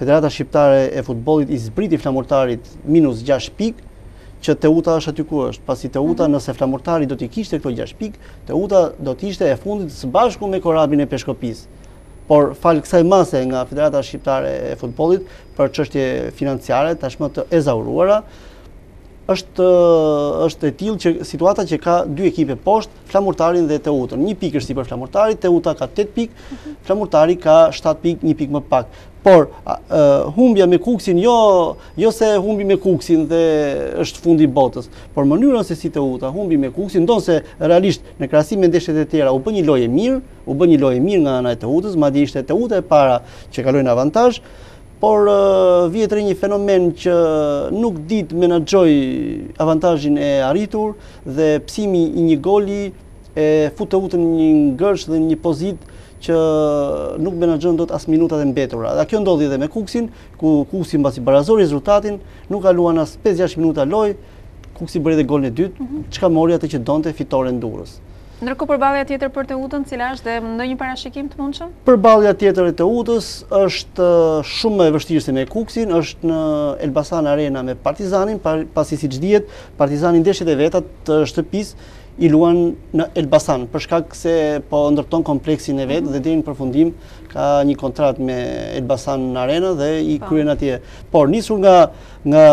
Federata Shqiptare e Futbollit i zbriti Flamurtarit minus 6 pikë, që Teuta është aty ku është, pasi Teuta mhm. nëse Flamurtari do t'i kishte këto 6 pikë, Teuta do të ishte e fundit së bashku me Korabin e Peshkopisë. Por falë kësaj mase nga Federata Shqiptare e Futbollit për çështje financiare tashmë të ezauruara, është është e tillë që situata që ka dy ekipe poshtë, Flamurtarin dhe Teutën. Një pikë është sipër Flamurtarit, Teuta ka 8 pikë, mhm. Flamurtari ka 7 pikë, një pikë më pak. Por humbja me Kukësin jo Jo se e humbi me Kukësin dhe është fundi i botës, por mënyrën se si Teuta humbi me Kukësin, ndonëse realisht në krahasim me ndeshjet e tjera u bë një lojë e mirë, u bë një lojë e mirë nga ana e Teutës, madje ishte Teuta e para që kaloi në avantazh, por vihet re një fenomen që nuk di të menaxhojë avantazhin e arritur dhe pësimi i një goli e fut Teutën në ngërç dhe në një pozitë që nuk menaxhon dot as minutat e mbetura. Dhe kjo ndodhi edhe me Kukësin, ku Kukësi mbasi barazoi rezultatin, nuk kaluan as 5-6 minuta lojë, Kukësi bëri edhe golin e dytë, mhm. çka mori atë që donte fitoren në Durrës. Ndërkohë përballja tjetër për Teutën, cila është dhe ndonjë parashikim të mundshëm? Përballja tjetër e Teutës është uh, shumë më e vështirë se me Kukësin, është në Elbasan Arena me Partizanin, pasi siç dihet, Partizani ndeshjet e veta të shtëpisë i luan në Elbasan, për shkak se po ndërton kompleksin e vet mhm. dhe deri në përfundim ka një kontratë me Elbasan Arena dhe i po. kryen atje. Por nisur nga nga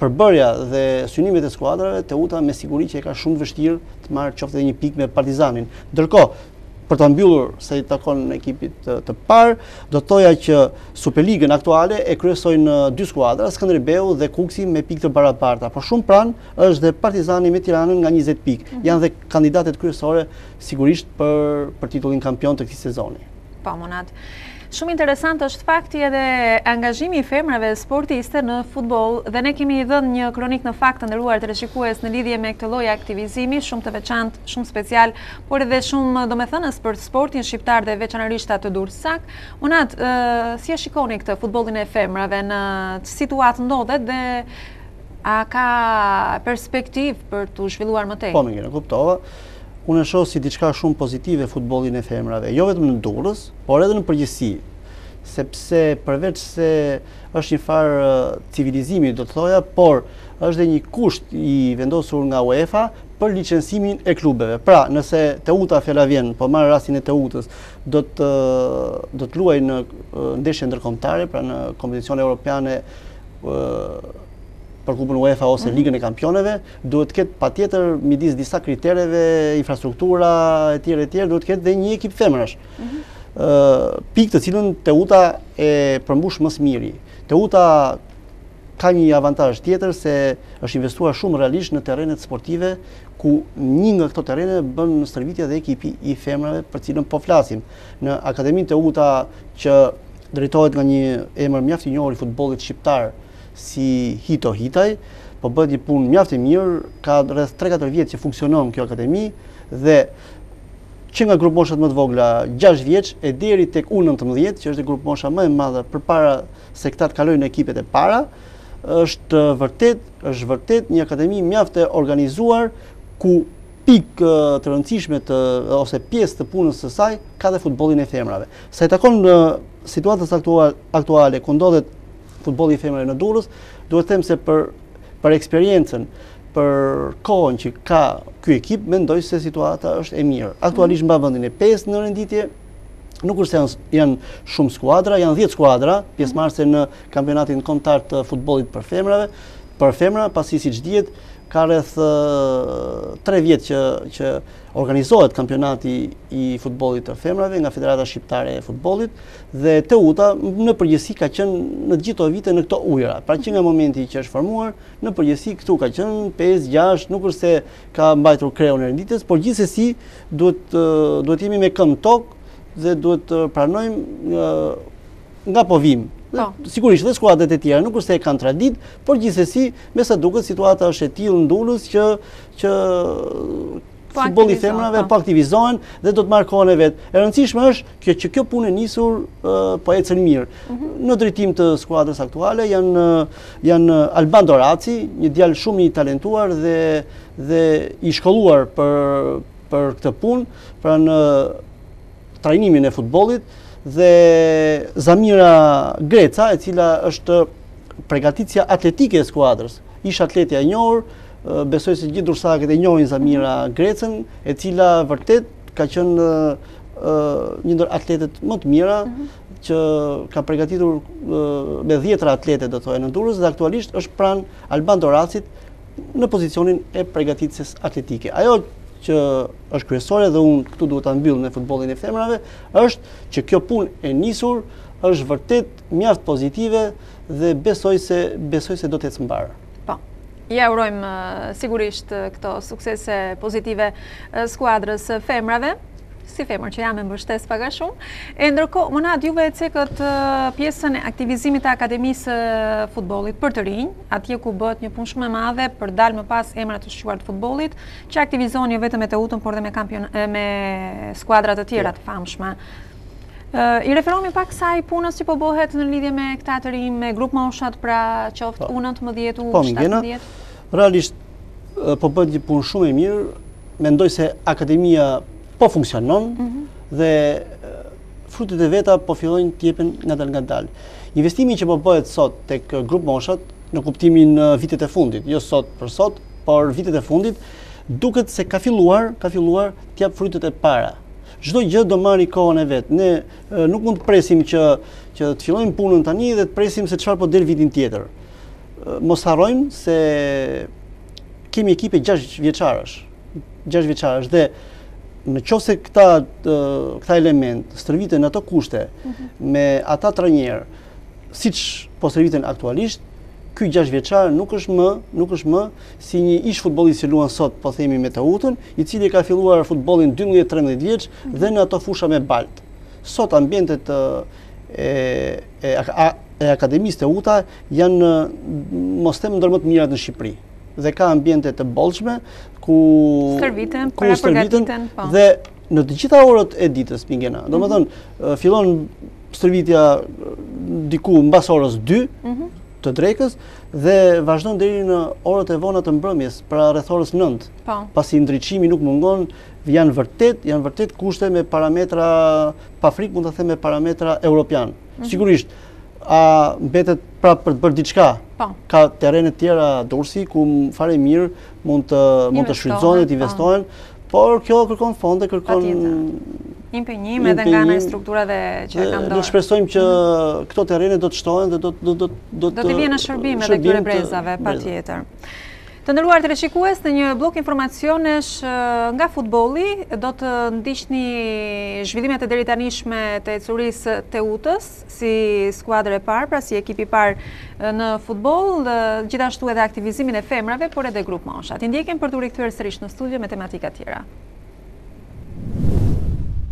përbërja dhe synimet e skuadrave, Teuta me siguri që e ka shumë vështirë të marrë qoftë edhe një pikë me Partizanin. Ndërkohë, për ta mbyllur sa i takon ekipit të, të parë, do të thoja që Superligën aktuale e kryesojnë dy skuadra, Skënderbeu dhe Kukësi me pikë të barabarta, por shumë pranë Është dhe Partizani me Tiranën nga njëzet pikë. Mhm. Janë dhe kandidatet kryesore sigurisht për titullin kampion të këtij sezoni. Po, Monat. Shumë interesant është fakti edhe angazhimi i femrave sportiste në futbol dhe ne kemi edhe një kronikë në fakt të nderuar teleshikues në lidhje me këtë lloj aktivizimi, shumë të veçantë, shumë special, por edhe shumë domethënës për sportin shqiptar dhe veçanërisht atë durrsak. Monat, si e shikoni këtë futbollin e femrave në ç'situatë ndodhet dhe A ka perspektivë për t'u zhvilluar më tej? Po, Mengele, kuptova. Unë e shoh si diçka shumë pozitive futbollin e femrave, jo vetëm në Durrës, por edhe në përgjithësi. Sepse përveç se është një farë civilizimi, do të thoja, por është dhe një kusht i vendosur nga UEFA për licensimin e klubeve. Pra, nëse Teuta fjala vjen, po marr rastin e Teutës, do të, do të luajë në ndeshje ndërkombëtare, pra në kompeticione europiane, për Kupën UEFA ose mhm. Ligën e Kampioneve, duhet të ketë patjetër midis disa kritereve, infrastruktura etj etj, duhet të ketë dhe një ekip femrash. Mhm. Pikë të cilën Teuta e përmbush më së miri. Teuta ka një avantazh tjetër se është investuar shumë realisht në terrenet sportive ku një nga këto terrene bën stërvitje dhe ekipi i femrave për të cilin po flasim. Në Akademinë Teuta që Drejtohet nga një emër mjaft i njohur i futbollit shqiptar si Hito Hitaj, po bëhet një punë mjaft e mirë, ka rreth tre katër vjet që funksionon kjo akademi dhe që nga grupmoshat më të vogla 6 vjeç e deri tek U19, që është grupmosha më e madhe përpara se këta të kalojnë në ekipet e para, është vërtet, është vërtet një akademi mjaft e organizuar ku pikë të rëndësishme të ose pjesë të punës së saj ka dhe futbollin e femrave. Sa i takon në situatës aktuale ku ndodhet futbolli i femrave në Durrës, duhet të them se për për eksperiencën, për kohën që ka ky ekip, mendoj se situata është e mirë. Aktualisht mba vendin e 5 në renditje, nuk është se janë, janë shumë skuadra, janë 10 skuadra, pjesëmarrëse në kampionatin kombëtar të futbollit për femra, pasi siç dihet, ka rreth 3 vjet që që Organizohet kampionati i futbollit të femrave nga Federata Shqiptare e Futbollit dhe Teuta në përgjithësi ka qënë në gjithë këto vite në këto ujra. Pra që nga momenti që është formuar, në përgjithësi këtu ka qënë 5, 6, nuk është se ka mbajtur kreun e renditjes, por gjithsesi duhet të jemi me këmbë në tokë dhe duhet të pranojmë nga po vijmë. Po. Sigurisht dhe skuadrat e tjera, nuk është se e kanë traditë, por gjithsesi, me sa duket situata është e tillë në Durrës që që futbolli i femrave po. po aktivizohen dhe do të marrë kohën e vet. E rëndësishme është që kjo punë e nisur po ecën mirë. Mhm. Në drejtim të skuadrës aktuale janë, janë Alban Doraci, një djalë shumë i talentuar dhe, dhe i shkolluar për, për këtë punë, pra në trajnimin e futbollit, dhe Zamira Greca, e cila është pregatitësja atletike e skuadrës, Ish atletja e njohur, besoj se gjithë durrsakët e njohin Zamira Grecën, e cila vërtet ka qenë një ndër atletet më të mira mhm. që ka pregatitur me dhjetëra atlete do thoja në Durrës dhe aktualisht është pranë Alban Doracit në pozicionin e pregatitëses atletike. Ajo që është kryesore dhe unë këtu duhet ta mbyll me futbollin e femrave është që kjo punë e nisur është vërtet mjaft pozitive dhe besoj se besoj se do të ecë mbarë. Po. Ia urojmë sigurisht këto suksese pozitive skuadrës së femrave si femër që jam e mbështes pak a shumë. E ndërkohë, domethënë juve e cekët pjesën e aktivizimit të Akademisë së Futbollit për të rinj, atje ku bëhet një punë shumë e madhe për të dalë më pas emra të shquar të futbollit, që aktivizohen jo vetëm me Teutën, por dhe me, kampion, me skuadra të tjera të famshme. I referohemi pak kësaj punës që po bëhet në lidhje me këta të rinj, me grupmoshat, pra qoftë U-19, U-17? Po, realisht po bëhet një punë shumë e mirë, mendoj se akademia po funksionon mhm. dhe frytet e veta po fillojnë të jepen ngadalë ngadalë. Investimi që po bëhet sot tek grupmoshat, në kuptimin vitet e fundit, jo sot për sot, por vitet e fundit, duket se ka filluar, ka filluar të japë frytet e para. Çdo gjë do marrë kohën e vet. Ne nuk mund të presim që që të fillojmë punën tani dhe të presim se çfarë po del vitin tjetër. Mos harrojmë se kemi ekipe 6 vjeçarësh. 6 vjeçarësh dhe në qoftë se këta këta elementë stërviten në ato kushte mhm. me ata trajnerë siç po stërviten aktualisht, ky 6 vjeçar nuk është më, nuk është më Si një ish-futbollist që luan sot, po themi me Teutën, i cili e ka filluar futbollin 12-13 vjeç dhe në ato fusha me baltë. Sot ambientet e, e, e Akademisë Teuta janë, mos them ndër më të mirat në Shqipëri dhe ka ambiente të bollshme ku stërviten, ku stërviten po. dhe në të gjitha orët e ditës Migena. Domethënë, mhm. fillon stërvitja diku mbas orës 2, të drekës dhe vazhdon deri në orët e vona të mbrëmjes, pra rreth orës 9. Po. Pasi ndriçimi nuk mungon, janë vërtet, janë vërtet kushte me parametra pa frikë, mund ta them me parametra europianë. Mm -hmm. Sigurisht, a mbetet prapë për të bërë diçka? Po. Ka terrene të tjera Durrësi ku fare mirë mund të mund të shfrytëzohen, të investohen, Por kjo kërkon fonde, kërkon... Patjetër. Impenjim edhe nga ana e strukturave që e kanë në dorë. Ne shpresojmë që mhm. këto terrene do të shtohen dhe do të... Do të vihen në shërbim edhe këtyre brezave, patjetër. Të nderuar teleshikues në një blok informacionesh nga futboli, do të ndiqni zhvillimet e deritanishme të ecurisë së Teutës, si skuadër e parë, pra si ekip i parë në futboll, gjithashtu edhe aktivizimin e femrave, por edhe grupmoshat. T'i ndjekim për t'u rikthyer sërish në studio me tematika tjera.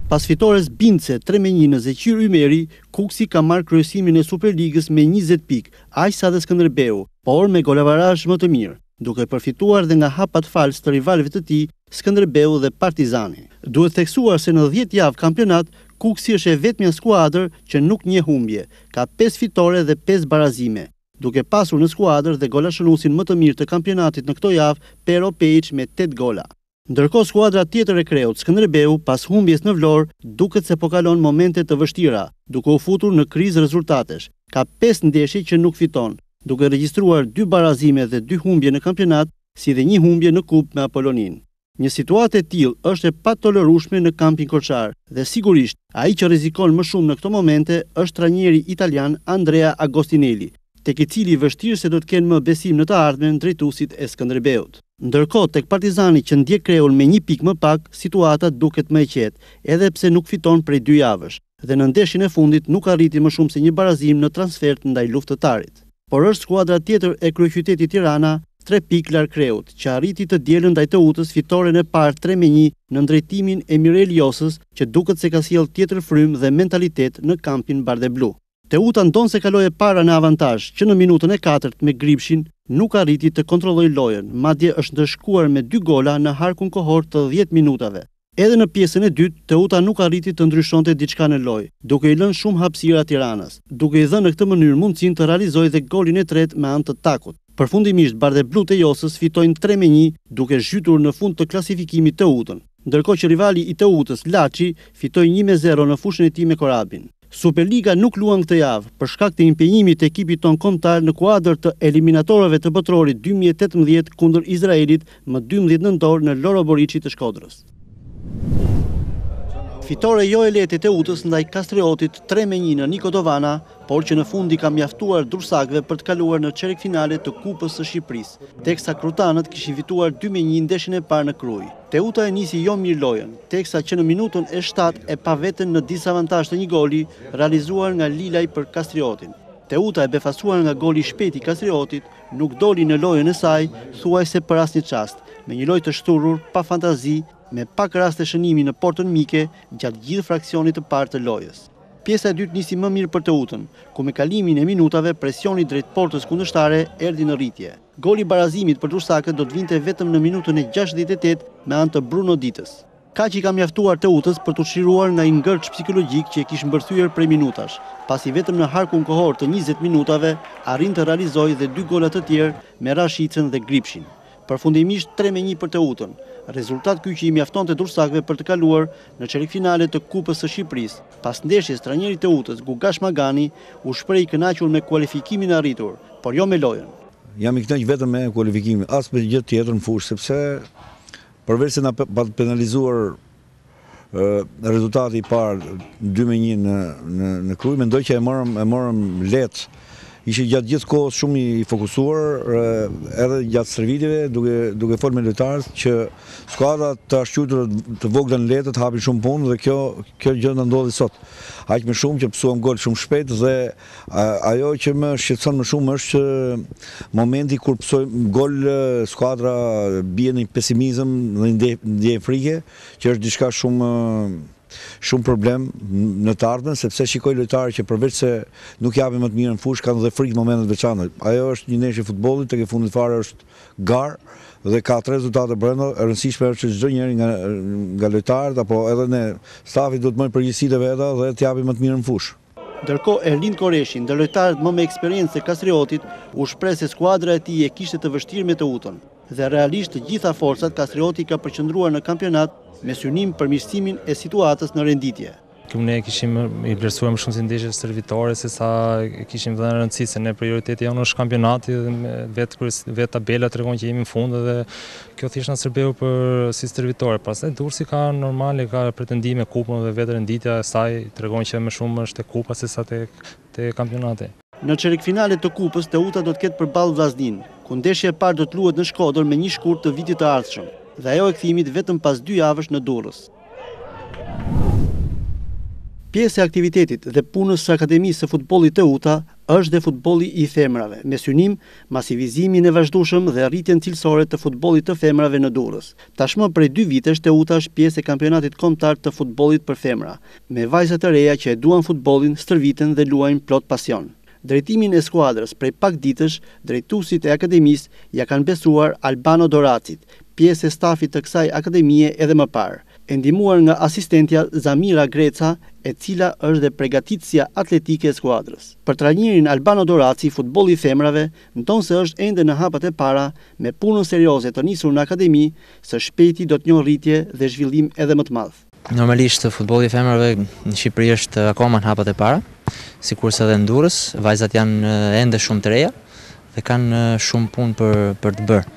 Pas fitores bindëse tre me një në Zeqir Ymeri, Kukësi ka marrë kryesimin e Superligës me njëzet pikë, aq sa dhe Skënderbeu, por me golavaraj më të mirë, duke përfituar dhe nga hapat fals të rivalëve të tij Skënderbeu dhe Partizani. Duhet theksuar se në dhjetë javë kampionat, Kukësi është e vetmja skuadër që nuk njeh humbje, ka pesë fitore dhe pesë barazime, duke pasur në skuadër dhe golashënuesin më të mirë të kampionatit në këto javë, Pero Pejiç me tetë gola. Ndërkohë skuadra tjetër e kreut, Skënderbeu, pas humbjes në Vlorë, duket se po kalon momente të vështira, duke u futur në krizë rezultatesh, ka pesë ndeshje që nuk fiton, duke regjistruar dy barazime dhe dy humbje në kampionat, si dhe një humbje në kupë me Apoloninë. Një situatë e tillë është e patolerueshme në kampin korçar dhe sigurisht ai që rrezikon më shumë në këto momente është trajneri italian Andrea Agostinelli, tek i cili vështirë se do të kenë më besim në të ardhmen drejtuesit e Skënderbeut. Ndërkohë tek Partizani që ndjek kreun me një pikë më pak situata duket më e qetë edhe pse nuk fiton prej dy javësh. dhe në ndeshjen e fundit nuk arriti më shumë se një barazim në transfertë ndaj Luftëtarit. Por është skuadra tjetër e kryeqytetit Tirana tre pikë larg kreut, që arriti të dielën ndaj Teutës fitoren e parë tre me një nën drejtimin e Mirel Josës që duket se ka sjellë tjetër frymë dhe mentalitet në kampin bardheblu. Teuta ndonëse kaloi e para në avantazh që në minutën e katërt me Gripshin, nuk arriti të kontrollojë lojën, madje është ndëshkuar me dy gola në harkun kohor të dhjetë minutave. Edhe në pjesën e dytë, Teuta nuk arriti të ndryshonte diçka në lojë, duke i lënë shumë hapësira Tiranës, duke i dhënë në këtë mënyrë mundësinë të realizojë dhe golin e tretë me anë të Takut. Përfundimisht bardheblutë e Josës fitojnë tre me një, duke zhytur në fund të klasifikimit Teutën, ndërkohë që rivali i Teutës, Laçi, fitoi një me zero në fushën e tij me Korabin. Superliga nuk luan këtë javë, për shkak të impenjimit të ekipit tonë kombëtar në kuadër të eliminatoreve të Botërorit dy mijë e tetëmbëdhjetë kundër Izraelit më dymbëdhjetë nëntor në Loro Boriçi të Shkodrës. Fitore jo e lehtë e Teutës ndaj Kastriotit tre me një në Niko Dovana, por që në fund i ka mjaftuar durrsakëve për të kaluar në çerekfinale të Kupës së Shqipërisë, teksa Krutanët kishin fituar dy me një ndeshjen e parë në Krujë. Teuta e nisi jo mirë lojën, teksa që në minutën e shtatë e pa veten në disavantazh të një goli realizuar nga Lilaj për Kastriotin. Teuta e befasuar nga goli i shpejtë i Kastriotit, nuk doli në lojën e saj thuajse për asnjë çast, me një lojë të shthurur, pa fantazi, me pak raste shënimi në portën mike gjatë gjithë fraksionit të parë të lojës. Pjesa e dytë nisi më mirë për Teutën, ku me kalimin e minutave presioni drejt portës kundërshtare erdhi në rritje. Goli i barazimit për durrsakët do të vinte vetëm në minutën e gjashtëdhjetë e tetë me anë të Bruno Ditës. Kaq i ka mjaftuar Teutës për t'u çliruar nga ai ngërç psikologjik që e kish mbërthyer prej minutash, pasi vetëm në harkun kohor të njëzet minutave arrin të realizojë dhe dy gola të tjerë me Rashicën dhe Gripshin. Përfundimisht tre me një për Teutën, rezultat ky që i mjaftonte durrsakëve për të kaluar Në çerekfinale të Kupës së Shqipërisë, pas ndeshjes trajneri i Teutës Gugash Magani u shpreh i kënaqur me kualifikimin e arritur, por jo me lojën. Jam i kënaqur vetëm me kualifikimin, asnjë gjë tjetër në fushë, sepse përveç se na pat penalizuar rezultati i parë dy me një në Krujë, mendoj që e morëm lehtë. Isha gjatë gjithë kohës shumë i fokusuar edhe gjatë stërvitjeve duke duke folur me lojtarët që skuadrat e ashtuquajtura të vogla në letër të hapin shumë punë dhe kjo kjo gjë na ndodhi sot. Aq më shumë që pësuam gol shumë shpejt dhe ajo që më shqetëson më shumë është momenti kur pësojmë gol skuadra bie në një pesimizëm dhe një ndjenjë frike që është diçka shumë shumë problem në të ardhmen sepse shikoj lojtarë që përveç se nuk japin më të mirën në fushë kanë dhe frikë në momentet e veçanta. Ajo është një ndeshje futbolli, tek e fundit fare është garë dhe ka tre rezultate brenda, e rëndësishme është që çdo njeri nga lojtarët apo edhe ne stafi duhet të marrë përgjegjësitë e veta dhe të japim më të mirën në fushë. Ndërkohë, Erlind Koreshi, ndër lojtarët më me eksperiencë të Kastriotit, u shpreh se skuadra e tij e kishte të vështirë me Teutën dhe realisht të gjitha forcat Kastrioti i ka përqendruar në kampionat me synim përmirësimin e situatës në renditje. Këtu ne kishim vlerësuar më shumë si ndeshje stërvitore sesa i kishim dhënë rëndësi se ne prioriteti jonë është kampionati dhe vetë tabela tregon që jemi në fund dhe Kjo thjesht na shërbeu për si stërvitore. Pastaj Durrësi ka normale ka pretendime kupën dhe vetë renditja e saj tregon që më shumë është te kupa sesa te te kampionati. Në çerekfinale të kupës Teuta do të ketë përballë Vllazninë, ku ndeshja e parë do të luhet në Shkodër me një shkurt të vitit të ardhshëm dhe ajo e kthimit vetëm pas dy javësh në Durrës. Pjesë e aktivitetit dhe punës së Akademisë së Futbollit Teuta Është dhe futbolli i femrave, me synim masivizimin e vazhdueshëm dhe rritjen cilësore të futbollit të femrave në Durrës. Tashmë prej dy vitesh Teuta është pjesë e Kampionatit Kombëtar të Futbollit për Femra, me vajza të reja që e duan futbollin, stërviten dhe luajnë plot pasion. Drejtimin e skuadrës prej pak ditësh drejtuesit e akademisë ia kanë besuar Albano Doracit, pjesë e stafit të kësaj akademie edhe më parë, e ndihmuar nga asistentja Zamira Greca e cila është dhe pregatitësja atletike e skuadrës. Për trajnerin Albano Doraci futbolli i femrave ndonëse është ende në hapat e para me punën serioze të nisur në akademi së shpejti do të njohë rritje dhe zhvillim edhe më të madh. Normalisht futbolli i femrave në Shqipëri është akoma në hapat e para, sikurse edhe në Durrës, vajzat janë ende shumë të reja dhe kanë shumë punë për për të bërë.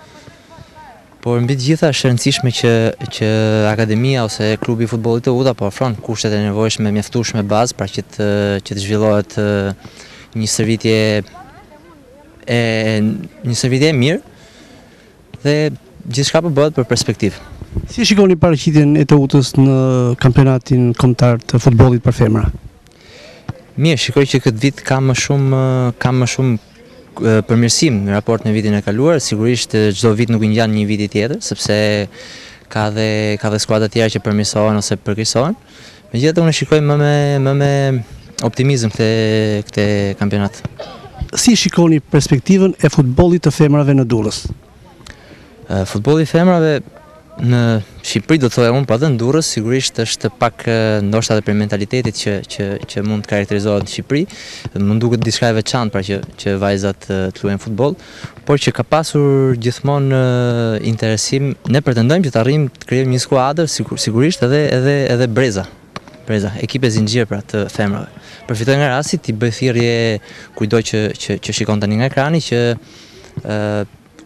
Por mbi të gjitha është e rëndësishme që që akademia ose klubi i futbollit Teuta po ofron kushtet e nevojshme mjaftueshme bazë pra që të që të zhvillohet një stërvitje e një stërvitje e mirë Dhe gjithçka po bëhet për perspektivë. Si e shikoni paraqitjen e Teutës në Kampionatin Kombëtar të Futbollit për Femra? Mirë, shikoj që këtë vit ka më shumë ka më shumë përmirësim në raport me vitin e kaluar. Sigurisht çdo vit nuk i ngjan një viti tjetër, sepse ka dhe ka dhe skuadra të tjera që përmirësohen ose përkeqësohen. Megjithatë unë e shikoj më me më me optimizëm këtë këtë kampionat. Si shikoni perspektivën e futbollit të femrave në Durrës? Futbolli i femrave në Shqipëri do të thoja unë pra dhe në Durrës sigurisht është pak ndoshta edhe prej mentalitetit që që që mund të karakterizohet në Shqipëri, mund duket diçka e veçantë pra që që vajzat të luajnë futboll. por që ka pasur gjithmonë interesim. Ne pretendojmë që të arrijmë të krijojmë një skuadër, sigurisht edhe edhe edhe breza, breza, ekipe zinxhir pra të femrave. Përfitoj nga rasti t'i bëj thirrje kujdo që që që shikon tani nga ekrani që ë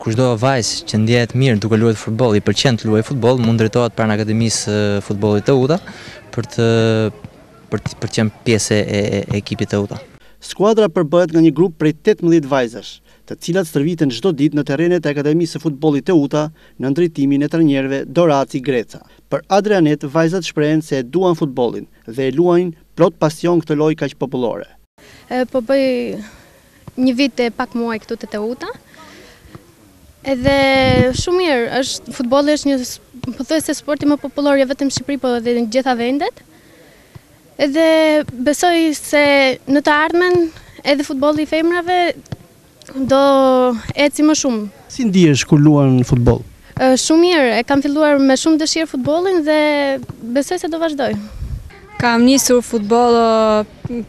kushdo vajzë që ndjehet mirë duke luajtur futboll, i pëlqen të luajë futboll, mund drejtohet pranë Akademisë së Futbollit Teuta për të për të qenë pjesë e ekipit te Teuta. Skuadra përbëhet nga një grup prej tetëmbëdhjetë vajzash, të cilat stërviten çdo ditë në terrenet e Akademisë së Futbollit Teuta nën drejtimin e trajnerëve Doraci Greca. Për Adrianet vajzat shprehen se e duan futbollin dhe e luajnë plot pasion këtë lojë kaq popullore. Po bëj Një vit e pak muaj këtu te Teuta. Edhe shumë mirë, është futbolli është një pothuajse sporti më popullor jo vetëm në Shqipëri, por edhe në gjitha vendet. Edhe besoj se në të ardhmen edhe futbolli i femrave do ecë më shumë. Si ndihesh kur luan futboll? Shumë mirë, e kam filluar me shumë dëshirë futbollin dhe besoj se do vazhdoj. Kam nisur futboll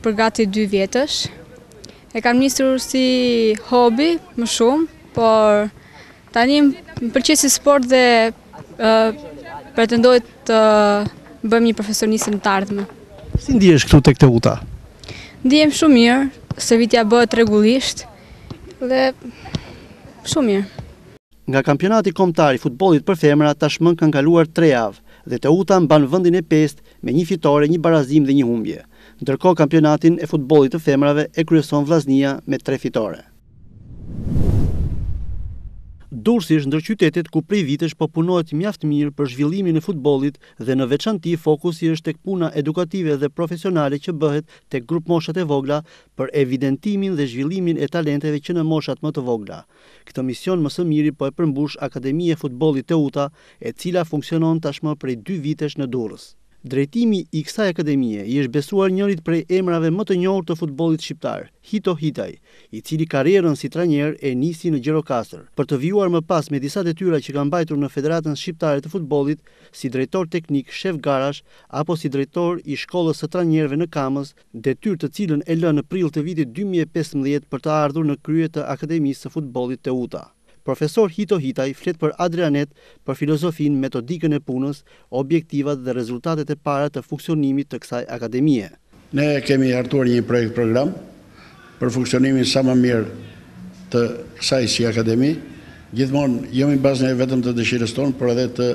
për gati dy vjetësh. E kam nisur si hobi më shumë, por tani më pëlqen si sport dhe pretendoj të bëhem një profesioniste në të ardhmen. Si ndihesh këtu tek Teuta? Ndihem shumë mirë, stërvitja bëhet rregullisht dhe shumë mirë. Nga kampionati kombëtar i futbollit për femra tashmë kanë kaluar tre javë dhe Teuta mban vendin e pestë me një fitore, një barazim dhe një humbje. Ndërkohë kampionatin e futbollit të femrave e kryeson Vllaznia me tre fitore. Durrësi është ndër qytetet ku prej vitesh po punohet mjaft mirë për zhvillimin e futbollit dhe në veçanti fokusi është tek puna edukative dhe profesionale që bëhet tek grupmoshat e vogla për evidentimin dhe zhvillimin e talenteve që në moshat më të vogla. Këtë mision më së miri po e përmbush Akademia e Futbollit Teuta e cila funksionon tashmë prej dy vitesh në Durrës. Drejtimi i kësaj akademie i është besuar njërit prej emrave më të njohur të futbollit shqiptar, Hito Hitaj, i cili karrierën si trajner e nisi në Gjirokastër, për të vijuar më pas me disa detyra që ka mbajtur në Federatën Shqiptare të Futbollit si drejtor teknik, shef garash apo si drejtor i shkollës së trajnerëve në Kamëz, detyrë të cilën e lë në prill të vitit dy mijë e pesëmbëdhjetë për të ardhur në krye të Akademisë së Futbollit Teuta. Profesor Hito Hitaj flet për Adrianet, për filozofinë, metodikën e punës, objektivat dhe rezultatet e para të funksionimit të kësaj Akademie. Ne kemi hartuar një projekt program për funksionimin sa më mirë të kësaj si Akademi. Gjithmonë jo mbi bazën vetëm të dëshirës tonë, por edhe të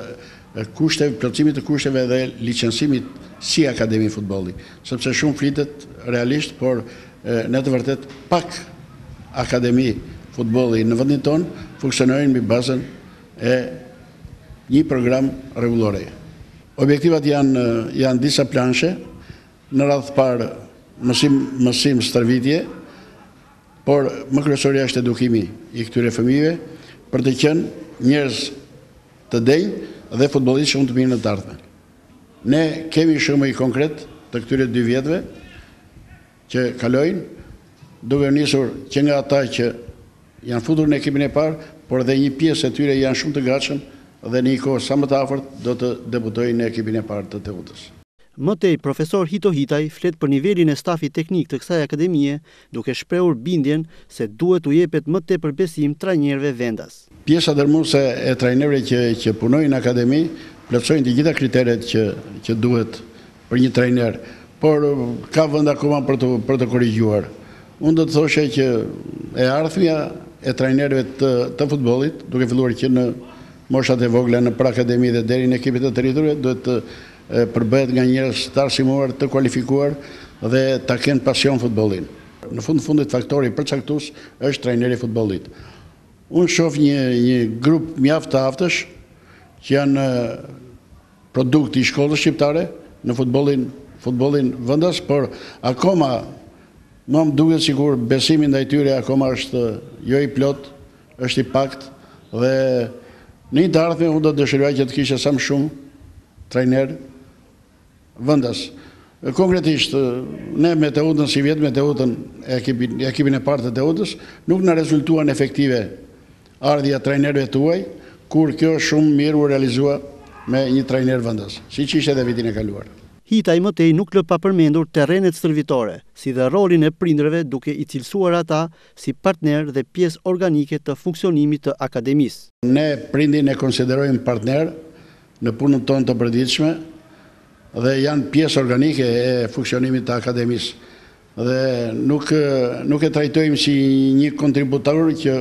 kushteve, plotësimit të kushteve dhe licensimit si Akademi futbolli. Sepse shumë flitet realisht, por Në të vërtetë, pak akademi futbolli në vendin tonë funksionojnë mbi bazën e një program rregulloreje. Objektivat janë janë disaplanëshe, në radhë të parë mësim, mësim, stërvitje, por më kryesorja është edukimi i këtyre fëmijëve për të qenë njerëz të denjë dhe futbollistë shumë të mirë në të ardhmen. Ne kemi shembuj konkretë të këtyre dy vjetëve që kalojnë, duke nisur që nga ata që janë futur në ekipin e parë, por dhe një pjesë e tyre janë shumë të gatshëm dhe në një kohë sa më të afërt do të debutojnë në ekipin e parë të Teutës. Më tej, profesor Hito Hitaj flet për nivelin e stafit teknik të kësaj akademie duke shprehur bindjen se duhet t'u jepet më tepër besim trajnerëve vendas. Pjesa dërrmuese e trajnerëve që që punojnë në akademi plotësojnë të gjitha kriteret që që duhet për një trajner, por ka vend akoma për të për të korrigjuar. Unë do të thosha që e ardhmja e trajnerëve të të futbollit, duke filluar që në moshat e vogla, nëpër akademi dhe deri në ekipet e të rriturve, duhet të përbëhet nga njerëz të arsimuar, të kualifikuar dhe ta kenë pasion futbollin. Në fund të fundit faktori përcaktues është trajneri i futbollit. Unë shoh një një grup mjaft të aftësh që janë produkt i shkollës shqiptare në futbollin futbollin vendas, por akoma mua më duket sikur besimi ndaj tyre akoma është jo i plotë Është i paktë dhe në një të ardhme unë do të dëshiroja që të kishte sa më shumë trajnerë vendas. Konkretisht, ne me Teutën, sivjet me Teutën, ekipin e parë të Teutës, nuk na rezultuan efektive ardhja e trajnerëve të huaj, kur kjo shumë mirë u realizua me një trajner vendas, siç ishte edhe vitin e kaluar. Hitaj më tej nuk lë pa përmendur terrenet stërvitore, si dhe rolin e prindërve duke i cilësuar ata si partner dhe pjesë organike të funksionimit të Akademisë. Ne prindin e konsiderojmë partner në punën tonë të përditshme dhe janë pjesë organike e funksionimit të Akademisë dhe nuk nuk e trajtojmë si një kontributor që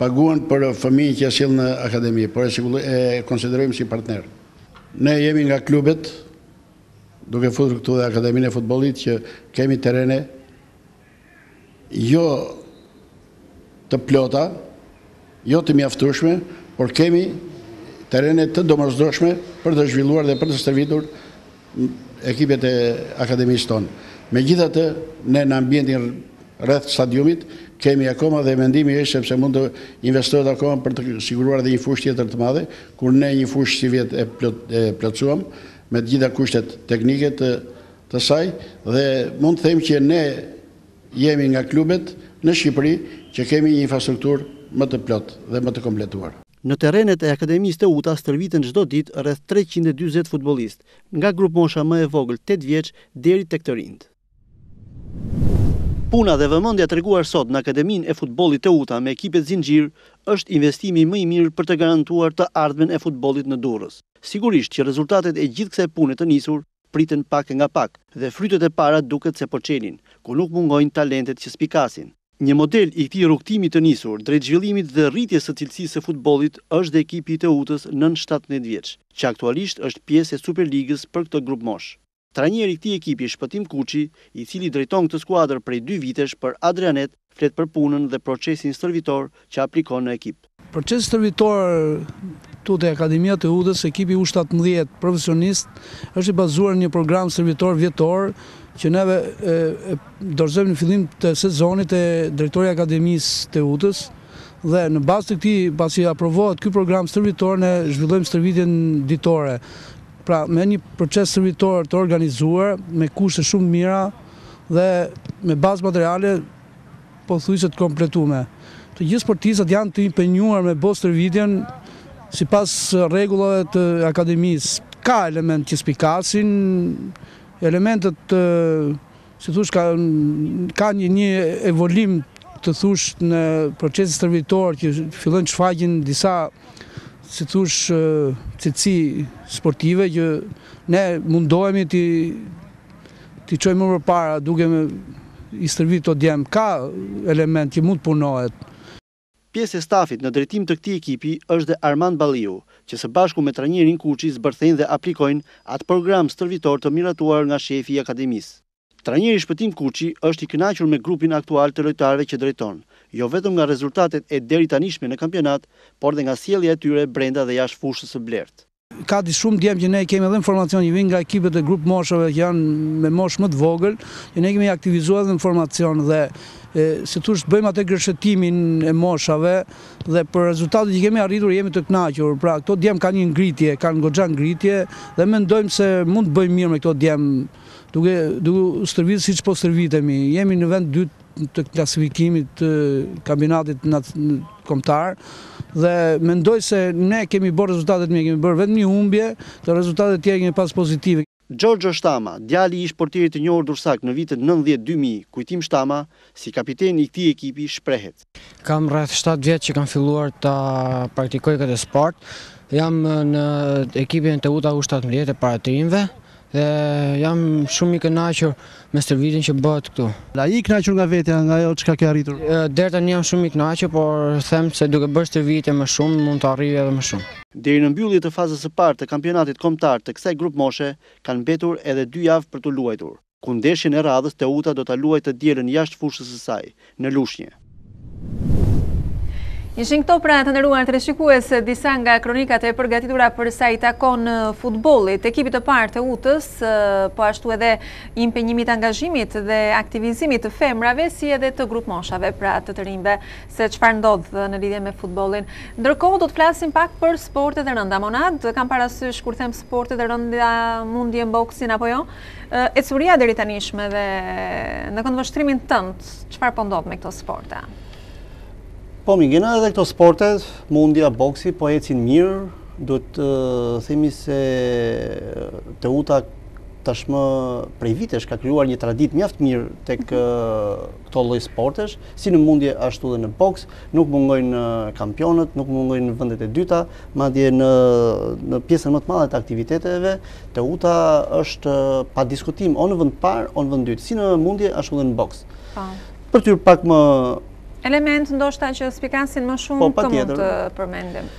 paguan për fëmijën që e sjell në Akademi, por e konsiderojmë si partner. Ne jemi nga klubet, duke futur këtu dhe Akademinë e Futbollit, që kemi terrene, jo të plota, jo të mjaftueshme, por kemi terene të domosdoshme për të zhvilluar dhe për të stërvitur ekipet e akademisë tonë. Megjithatë, ne në ambientin rreth stadiumit, kemi akoma dhe mendimi është se pse mund të investohet akoma për të siguruar dhe një fushë tjetër të madhe, kur ne një fushë sivjet e plotësuam, me të gjitha kushtet teknike të të saj dhe mund të them që ne jemi nga klubet në Shqipëri që kemi një infrastrukturë më të plotë dhe më të kompletuar. Në terrenet e Akademisë Teuta stërviten çdo ditë rreth treqind e dyzet futbollistë, nga grupmosha më e vogël tetë vjeç deri tek të rinjtë. Puna dhe vëmendja e treguar sot në Akademinë e Futbollit Teuta me ekipet zinxhir është investimi më i mirë për të garantuar të ardhmen e futbollit në Durrës. Sigurisht që rezultatet e gjithë kësaj pune të nisur Priten pak nga pak dhe frytet e para duket se po çelin, ku nuk mungojnë talentet që spikasin. Një model i këtij rrugëtimi të nisur drejt zhvillimit dhe rritjes së cilësisë së futbollit është dhe ekipi i Teutës nën shtatëmbëdhjetë vjeç, që aktualisht është pjesë e Superligës për këtë grupmoshë. Trajneri i këtij ekipi Shpëtim Kuçi, i cili drejton këtë skuadër prej dy vitesh për Adria Net, Flet për punën dhe procesin stërvitor që aplikon në ekip. Procesi stërvitor këtu te Akademia e Teutës, ekipi U shtatëmbëdhjetë profesionist, është i bazuar në një program stërvitor vjetor që neve e dorëzojmë në fillim të sezonit te Drejtori i Akademisë Teutës dhe në bazë të këtij, pasi aprovohet ky program stërvitor, ne zhvillojmë stërvitjen ditore. Pra, me një proces stërvitor të organizuar, me kushte shumë të mira, dhe me bazë materiale pothuajse të kompletume. Të gjithë sportistët janë të impenjuar me bo stërvitjen sipas rregullave të akademisë. Ka elementë që spikasin, elementët si t'thush ka ka një një evolim të thush në procesin stërvitor që fillojnë të shfaqin disa si t'thush cilësi sportive që ne mundohemi të T'i çojmë më përpara duke i stërvit këto djem ka element që mund të punohet. Pjesë e stafit në drejtim të këtij ekipi është dhe Armand Balliu, që së bashku me trajnerin Kuçi zbërthejnë dhe aplikojnë atë program stërvitor të miratuar nga shefi i akademisë. Trajneri Shpëtim Kuçi është i kënaqur me grupin aktual të lojtarëve që drejton, jo vetëm nga rezultatet e deritanishme në kampionat, por dhe nga sjellja e tyre brenda dhe jashtë fushës së blertë. Ka dhe shumë djem që ne kemi edhe në formacion që vijnë nga ekipet e grupmoshave që janë me moshë më të vogël, që ne kemi aktivizuar edhe në formacion dhe si të thuash bëjmë atë gërshetimin e moshave dhe për rezultatet që kemi arritur jemi të kënaqur. Pra këto djem kanë një ngritje, kanë goxha ngritje dhe mendojmë se mund të bëjmë mirë me këto djem duke duke stërvitur siç po stërvitemi. Jemi në vend dytë të klasifikimit të kampionatit kombëtar dhe mendoj se ne kemi bërë rezultate të mira, kemi bërë vetëm një humbje, dhe rezultatet e tjera kemi pas pozitive. Xhorxho Shtama, djali i ish-portierit të njohur durrsak në vitet nëntëdhjetë dy mijë, Kujtim Shtama, si kapiten i këtij ekipi, shprehet. Kam rreth shtatë vjet që kam filluar ta praktikoj këtë sport. Jam në ekipin e Teuta U shtatëmbëdhjetë e para të rinjve. Dhe jam shumë i kënaqur me stërvitjen që bëhet këtu. A je i kënaqur nga vetja, nga ajo çka ke arritur? Deri tani jam shumë i kënaqur, por them se duke bërë stërvitje më shumë mund të arrij edhe më shumë. Deri në mbyllje të fazës së parë të kampionatit kombëtar të kësaj grupmoshe kanë mbetur edhe dy javë për t'u luajtur, ku ndeshjen e radhës Teuta do ta luajë të dielën jashtë fushës së saj, në Lushnje. Ishin këto pra të nderuar teleshikues disa nga kronikat e përgatitura për sa i takon futbollit, ekipit të parë të Teutës, po ashtu edhe impenjimit, angazhimit dhe aktivizimit të femrave si edhe të grupmoshave, pra të të rinjve, se çfarë ndodh në lidhje me futbollin. Ndërkohë do të flasim pak për sportet e rënda. Monad, kam parasysh kur them sportet e rënda mundjen, boksin apo jo? Ecuria e deritanishme dhe në këndvështrimin tënd, çfarë po ndodh me këto sporte? Po Migena, edhe këto sporte, mundja, boksi, po ecin mirë, duhet të themi se Teuta tashmë prej vitesh ka krijuar një traditë mjaft mirë tek mhm. këto lloj sportesh, si në mundje ashtu edhe në boks. Nuk mungojnë kampionët, nuk mungojnë vendet e dyta, madje në në pjesën më të madhe të aktiviteteve, Teuta është pa diskutim o në vend të parë, o në vend dytë, si në mundje ashtu dhe në boks. Po. Për ty pak më element ndoshta që spikasin më shumë po, të mund të përmendim.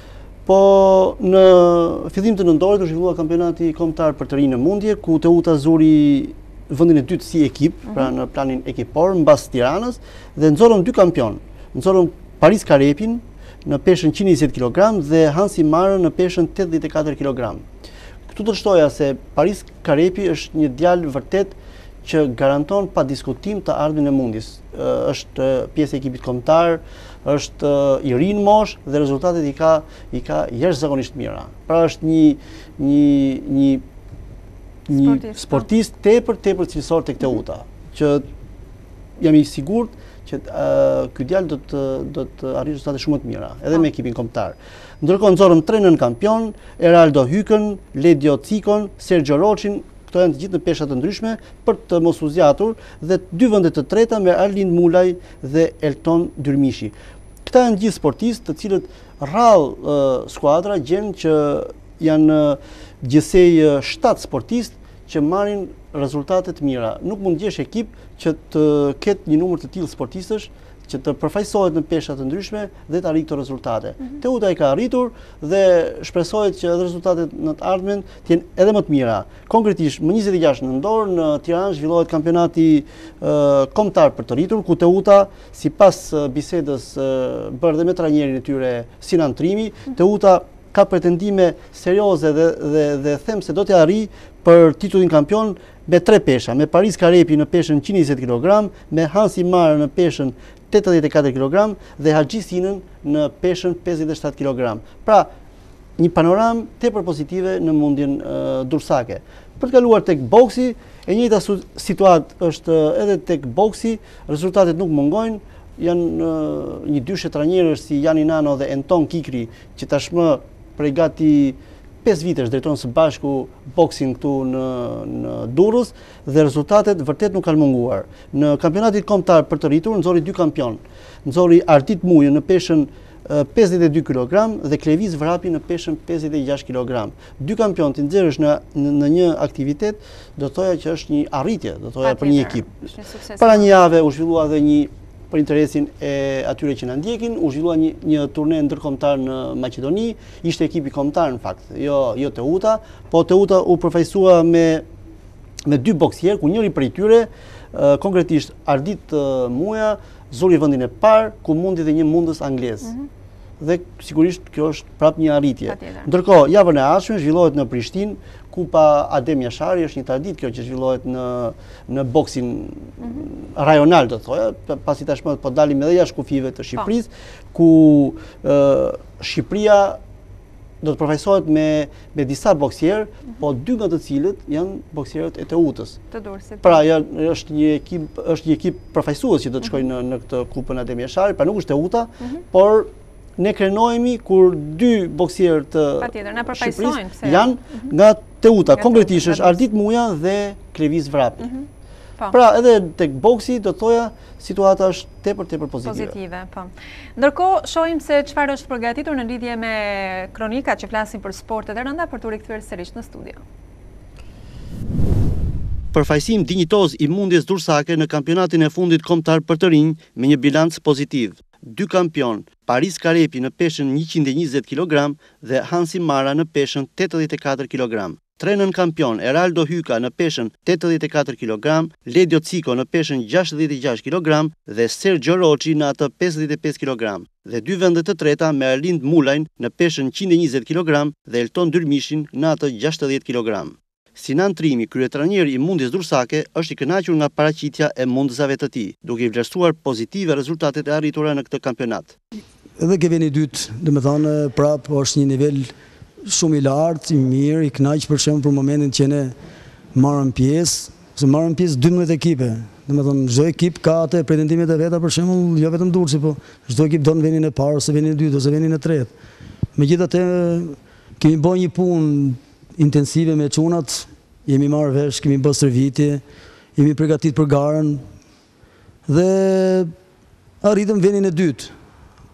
Po në fillim të nëndorit u zhvillua kampionati kombëtar për të rinj në mundje, ku Teuta zuri vendin e dytë si ekip, mm -hmm. pra në planin ekipor mbas Tiranës, Dhe nxorëm dy kampionë. Nxorëm Paris Karepin në peshën 120 kilogram dhe Hansi Marën në peshën 84 kilogram. Këtu do të shtoja se Paris Karepi është një djalë vërtet që garanton pa diskutim të ardhmen e mundjes. Është pjesë e ekipit kombëtar, është i ri në moshë dhe rezultatet i ka i ka jashtëzakonisht mira. Pra është një një një një sportist tepër tepër cilësor tek Teuta, që jam i sigurt që ky djalë do të do të arrijë rezultate shumë të mira, edhe me po. ekipin kombëtar. Ndërkohë nxorëm tre nënkampionë, Eraldo Hykën, Ledio Cikon, Serxhio Roçin, këto janë të gjithë në pesha të ndryshme për të mos u zgjatur dhe dy vende të treta me Arlind Mulaj dhe Elton Dyrmishi. Këta janë gjithë sportistë të cilët rrallë skuadra gjen që janë gjithsej 7 sportistë që marrin rezultate të mira. Nuk mund të gjesh ekip që të ketë një numër të tillë sportistësh që të përfaqësohet në pesha të ndryshme dhe të arrijë këto rezultate. Mm -hmm. Teuta i ka arritur dhe shpresohet që edhe rezultatet në të ardhmen të jenë edhe më të mira. Konkretisht, më 26 nëntor në Tiranë zhvillohet kampionati uh, kombëtar për të rritur, ku Teuta sipas bisedës uh, bërë dhe me trajnerin e tyre Sinan Trimi, mm -hmm. Teuta Ka pretendime serioze dhe them se do t'i arrijë për titullin kampion me tre pesha, me Paris Karepi në peshën njëqind e njëzet kilogramë, me Hansi Marën në peshën tetëdhjetë e katër kilogramë dhe Haxhi Sinën në peshën pesëdhjetë e shtatë kilogramë. Pra, një panoramë tepër pozitive në mundjen durrsake. Për të kaluar tek boksi, e njëjta situatë është edhe tek boksi, rezultatet nuk mungojnë, janë një dyshe trajnerësh, si Jani Nano dhe Enton Kikri, që tashmë prej gati 5 vitesh drejtojnë së bashku boksin këtu në në Durrës dhe rezultatet vërtet nuk kanë munguar. Në kampionatin kombëtar për të rritur nxori dy kampionë. Nxori Ardit Mujën në peshën 52 kg dhe Klevis Vrapi në peshën 56 kg. Dy kampionë të nxjerrësh në në një aktivitet do të thoja që është një arritje, do të thoja për një ekip. Para një jave u zhvillua edhe një për interesin e atyre që na ndjekin, u zhvillua një, një turne ndërkombëtar në Maqedoni, ishte ekipi kombëtar në fakt, jo jo Teuta, po Teuta u përfaqësua me me dy boksierë, ku njëri prej tyre, konkretisht Ardit Muja, zuri vendin e parë, ku mundi dhe një mundës anglez. Mhm. Dhe sigurisht kjo është prap një arritje. Ndërkohë, javën e ardhshme zhvillohet në Prishtinë Kupa Adem Jashari, është një traditë kjo që zhvillohet në në boksin mhm. rajonal do të thoja, pasi tashmë po dalim edhe jashtë kufijve të po. Shqipërisë, ku Shqipëria do të përfaqësohet me me disa boksierë, mhm. po dy nga të cilët janë boksierët e Teutës. Të Durrësit. Pra, ja, është një ekip, është një ekip përfaqësues që do të mhm. shkojë në në këtë kupën Adem Jashari, pra nuk është Teuta, mhm. por ne krenohemi kur dy boksierë të Shqipërisë janë mhm. nga Teuta, konkretisht është Ardit Murja dhe Klevis Vrapi. Mhm. Po. Pra edhe te boksi do të thoja situata është tepër tepër pozitive. Pozitive, po. Ndërkohë, shohim se çfarë është përgatitur në lidhje me kronikat që flasin për sportet e rënda për të rikthyer sërisht në studio. Përfaqësim dinjitoz i mundjes durrsake në kampionatin e fundit kombëtar për të rinj me një bilanc pozitiv. Dy kampionë, Paris Karepi në peshën njëqind e njëzet kilogramë dhe Hansi Mara në peshën tetëdhjetë e katër kilogramë. Tre nënkampionë, Eraldo Hyka në peshën tetëdhjetë e katër kilogramë, Ledjo Ciko në peshën gjashtëdhjetë e gjashtë kilogramë dhe Serxho Roçi në atë pesëdhjetë e pesë kilogramë dhe dy vende të treta me Arlind Mulajn në peshën njëqind e njëzet kilogramë dhe Elton Dyrmishin në atë gjashtëdhjetë kilogramë. Sinan Trimi, kryetrajneri i mundjes durrsake, është i kënaqur nga paraqitja e mundësave të tij, duke i vlerësuar pozitive rezultatet e arritura në këtë kampionat. Edhe ke veni i dytë, domethënë prapë është një nivel shumë i lartë, i mirë, i knaqur për shembull për momentin që ne marrim pjesë, se marrin pjesë dymbëdhjetë ekipe, domethënë çdo ekip ka atë pretendimet e veta për shembull jo vetëm Durrësi, po çdo ekip don venin e parë ose venin e dytë ose venin e tretë. Megjithatë kemi bo një punë intensive me çunat, jemi marrë vesh, kemi bo stërvitje, jemi përgatit për garën dhe arritëm venin e dytë.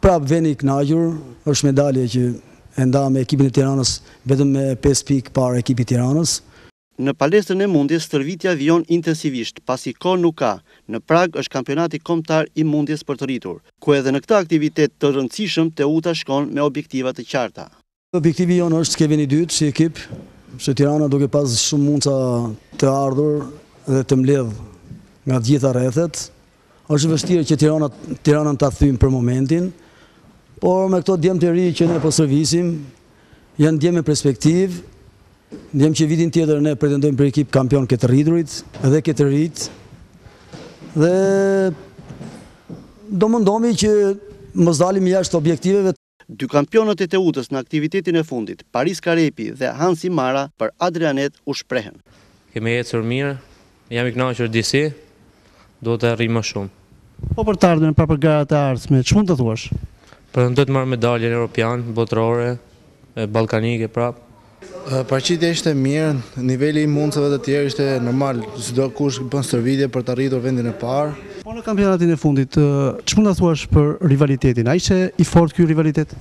Prapë jemi të kënaqur, është medalje që e ndamë me ekipin e Tiranës vetëm me pesë pikë para ekipit të Tiranës. Në palestrën e mundjes stërvitja vijon intensivisht, pasi kohë nuk ka, në prag është Kampionati Kombëtar i Mundjes për të Rritur, ku edhe në këtë aktivitet të rëndësishëm Teuta shkon me objektiva të qarta. Objektivi jonë është ke veni i dytë si ekip, se Tirana duke pas shumë mundësa të ardhur dhe të mbledh nga të gjitha rrethet. Është vështirë që Tirana Tiranën ta thyjmë për momentin, por me këto djem të rinj që ne po servisim, janë djem me perspektivë, djem që vitin tjetër ne pretendojmë për ekip kampion ke të rriturit dhe ke të rijt. Dhe do mundomi që mos dalim jashtë objektiveve Dy kampionët e Teutës në aktivitetin e fundit, Paris Karepi dhe Hansi Mara për Adrianet shprehen. Kemi ecur mirë, jam i kënaqur disi, duhet të arrij më shumë. Po për të ardhmen, pra për garat e ardhshme, ç'mund të thuash? Pretendoj të marr medaljen europiane, botërore, ballkanike prapë, Paraqitja ishte mirë, niveli i mundësave të tjerë ishte normal, çdokush bën stërvitje për të arritur vendin e parë. Po në kampionatin e fundit, ç'mund na thuash për rivalitetin? A ishte i fortë ky rivalitet?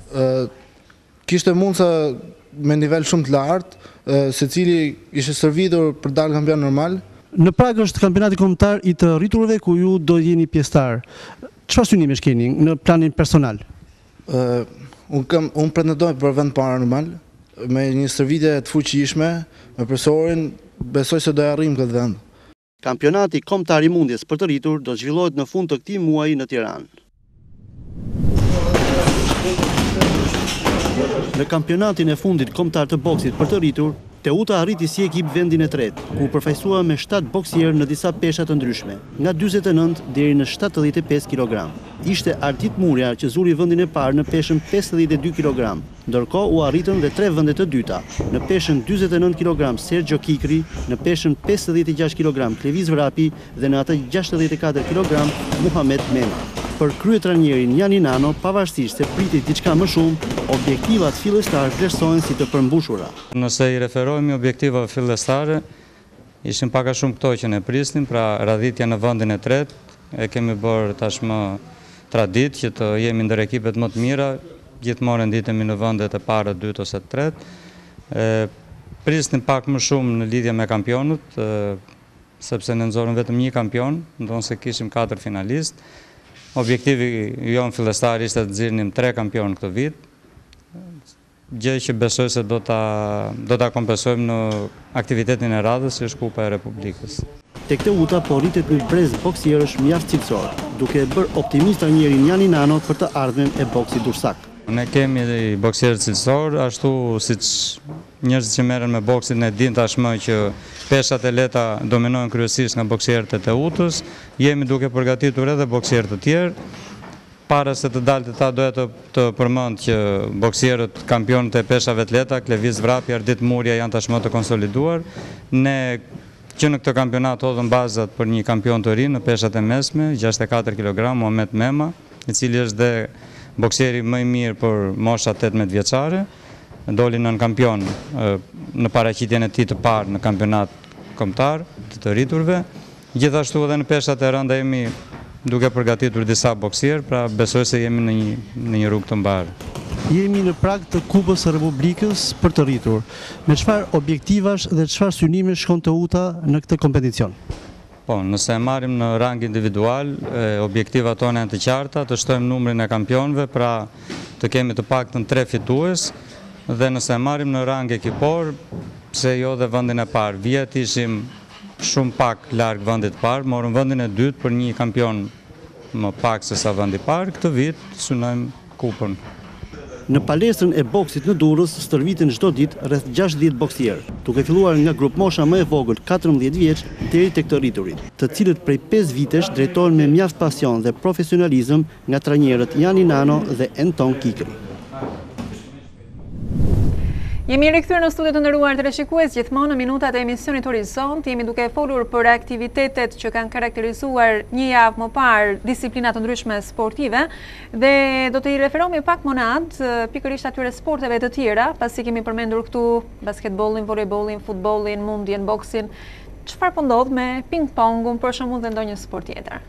Kishte mundësa me nivel shumë të lartë, secili ishte stërvitur për të dalë kampion normal. Në prag është Kampionati Kombëtar i të Rriturve ku ju do jeni pjesëtarë. Çfarë synimesh keni në planin personal? Unë pretendoj për vend të parë normal, me një stërvitje të fuqishme, me profesorin, besoj se do e arrijmë këtë vend. Kampionati Kombëtar i Mundjes për të Rritur do të zhvillohet në fund të këtij muaji në Tiranë. Në kampionatin e fundit kombëtar të boksit për të rritur, Teuta arriti si ekip vendin e tretë, ku u përfaqësua me shtatë boksierë në disa pesha të ndryshme, nga dyzet e nëntë deri në shtatëdhjetë e pesë kilogramë. Ishte Ardit Murja që zuri vendin e parë në peshën pesëdhjetë e dy kilogramë, ndërkohë u arritën dhe tre vende të dyta, në peshën dyzet e nëntë kilogramë Serxho Kikri, në peshën pesëdhjetë e gjashtë kilogramë Klevis Vrapi dhe në atë gjashtëdhjetë e katër kilogramë Muhamet Mema. Për kryetrajnierin Jani Nano, pavarësisht se pritej diçka më shumë, objektivat fillestarë vlerësohen si të përmbushura. Nëse i referohemi objektivave fillestare, Ishin pak a shumë këto që ne prisnim, pra radhitja në vendin e tretë. E kemi bërë tashmë traditë që të jemi ndër ekipet më të mira, gjithmonë renditemi në vendet e parë, dytë ose të tretë. Prisnim pak më shumë në lidhje me kampionët, sepse ne nxorrëm vetëm një kampion, ndonëse kishim katër finalistë. Objektivi jonë fillestar ishte të nxirrnim tre kampionë këtë vit. gjë që besoj se do ta do ta kompensojmë në aktivitetin e radhës që është Kupa e Republikës. Tek Teuta po rritet një brez boksierësh mjaft cilësorë, duke e bërë optimist trajnierin Jani Nano për të ardhmen e boksit durrsak. Ne kemi boksierë cilësorë, ashtu siç njerëzit që merren me boksin e dinë tashmë që peshat e lehta dominohen kryesisht nga boksierët e Teutës, jemi duke përgatitur edhe boksierë të tjerë. Para se të dal te ta doja të të përmend që, boksierët kampionë të peshave të lehta, Klevis Vrapi, Ardit Murja janë tashmë të konsoliduar. Ne që në këtë kampionat hodhëm bazat për një kampion të ri në peshat e mesme, gjashtëdhjetë e katër kilogramë, Muhamet Mema, i cili është dhe boksieri më i mirë për mosha tetëmbëdhjetë vjeçare. Doli nënkampion në paraqitjen e tij të parë në kampionat kombëtar të të rriturve. Gjithashtu edhe në peshat e rënda jemi duke përgatitur disa boksierë, pra besoj se jemi në një në një rrugë të mbarë. Jemi në prag të Kupës së Republikës për të rritur. Me çfarë objektivash dhe çfarë synimesh shkon Teuta në këtë kompeticion? Po, nëse e marrim në rang individual, objektivat tona janë të qarta, të shtojmë numrin e kampionëve, pra të kemi të paktën tre fitues, dhe nëse e marrim në rang ekipor, pse jo dhe vendin e parë. Vjet ishim Shumë pak larg vendit të parë, morëm vendin e dytë për një kampion më pak se sa vendi i parë, këtë vit synojmë Kupën. Në palestrën e boksit në Durrës stërviten çdo ditë rreth gjashtëdhjetë boksierë, duke filluar nga grupmosha më e vogël katërmbëdhjetë vjeç deri tek të rriturit, të cilët prej pesë vitesh drejtohen me mjaft pasion dhe profesionalizëm nga trajnerët Jani Nano dhe Enton Kikri. Jemi rikthyer në studio të nderuar teleshikues, gjithmonë në minutat e emisionit Horizont, jemi duke folur për aktivitetet që kanë karakterizuar një javë më parë disiplina të ndryshme sportive dhe do t'i referohemi pak më anash pikërisht atyre sporteve të tjera, pasi kemi përmendur këtu basketbollin, volejbollin, futbollin, mundjen, boksin, çfarë po ndodh me ping-pongun për shembull dhe ndonjë sport tjetër?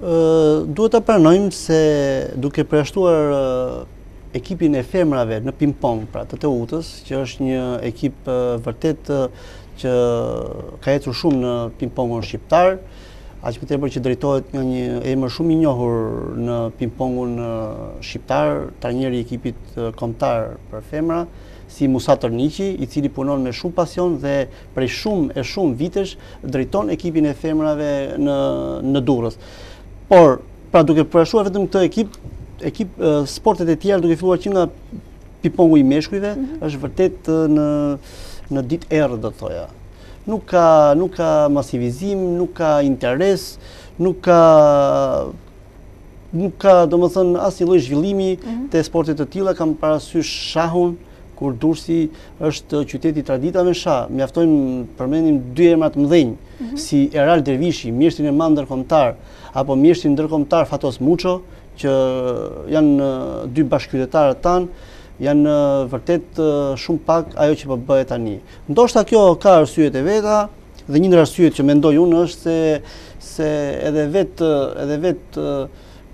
Ë duhet ta pranojmë se duke përjashtuar ekipin e femrave në ping-pong, pra të Teutës, që është një ekip vërtet që ka ecur shumë në ping-pongun shqiptar, aq më tepër që drejtohet nga një emër shumë i njohur në ping-pongun shqiptar, trajneri i ekipit kombëtar për femra, si Musa Tërniqi, i cili punon me shumë pasion dhe prej shumë e shumë vitesh drejton ekipin e femrave në në Durrës. Por Pra duke përjashtuar vetëm këtë ekip, ekip sportet e tjera duke filluar që nga ping-pongu i meshkujve, mhm. është vërtet në, në ditë errët, do të thoja. Nuk ka, nuk ka masivizim, nuk ka interes, nuk ka nuk ka, domethënë, asnjë lloj zhvillimi mhm. te sporte të tilla, kam parasysh shahun, kur Durrësi është qytet i traditave në shah, mjafton të përmendim dy emra të mëdhenj, mhm. si Erald Dervishi, mjeshtrin e madh ndërkombëtar, apo mjeshtrin ndërkombëtar Fatos Muço, që janë dy bashkëqytetarët tanë, janë vërtet shumë pak ajo që po bëhet tani. Ndoshta kjo ka arsyet e veta dhe një ndër arsyet që mendoj unë është se se edhe vet edhe vet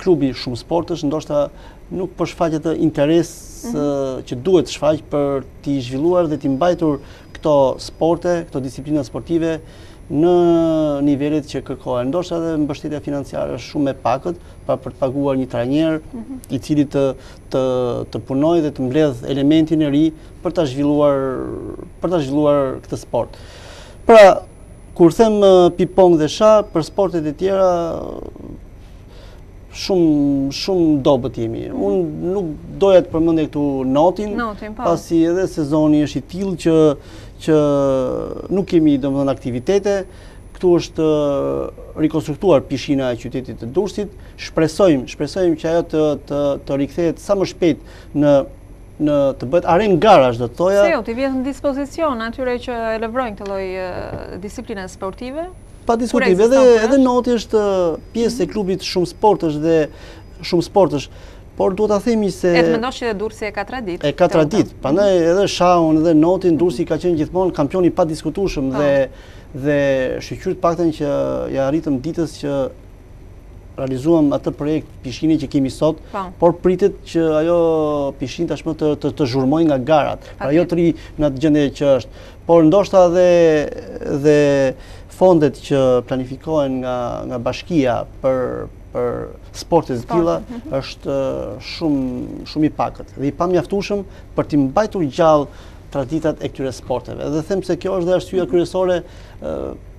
klubi shumësportësh ndoshta nuk po shfaq atë interes mhm. që duhet të shfaqë për t'i zhvilluar dhe t'i mbajtur këto sporte, këto disiplina sportive në nivelet që kërkohen. Ndoshta edhe mbështetja financiare është shumë e pakët, pra për të paguar një trajner, mhm. i cili të të të punojë dhe të mbledhë elementin e ri për ta zhvilluar për ta zhvilluar këtë sport. Pra, kur them ping-pong dhe shah, për sportet e tjera shumë shumë dobët jemi. Mhm. Unë nuk doja të përmendja këtu notin, notin po. pasi edhe sezoni është i tillë që që nuk kemi domethënë aktivitete. Këtu është rikonstruktuar pishina e qytetit të Durrësit. Shpresojmë, shpresojmë që ajo të të të rikthehet sa më shpejt në në të bëhet arenë garash do të thoja. Se jo, t'u vijë në dispozicion atyre që e lëvrojnë këtë lloj disipline sportive? Pa diskutim, edhe, edhe noti është pjesë e mhm. klubit shumë sportësh dhe shumë sportësh. Por duhet ta themi se Dhe të mendosh që Durrësi e ka traditë. E ka traditë. Prandaj mhm. edhe shahun edhe notin Durrësi mhm. ka qenë gjithmonë kampion i padiskutueshëm po. dhe dhe shyqyr të paktën që ia arritëm ditës që realizuam atë projekt pishine që kemi sot, po. por pritet që ajo pishinë tashmë të të, të zhurmojë nga garat. Pra jo të rrijë në atë gjendje që është. Por ndoshta dhe dhe fondet që planifikohen nga nga bashkia për për sporte të tilla mhm. është shumë shumë i pakët dhe i pamjaftueshëm për t'i mbajtur gjallë traditat e këtyre sporteve. Dhe them se kjo është dhe arsyeja mhm. kryesore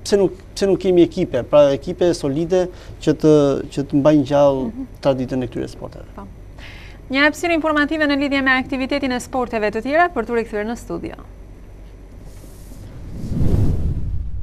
pse nuk pse nuk kemi ekipe, pra ekipe solide që të që të mbajnë gjallë mhm. traditën e këtyre sporteve. Po. Një hapësirë informative në lidhje me aktivitetin e sporteve të tjera për t'u rikthyer në studio.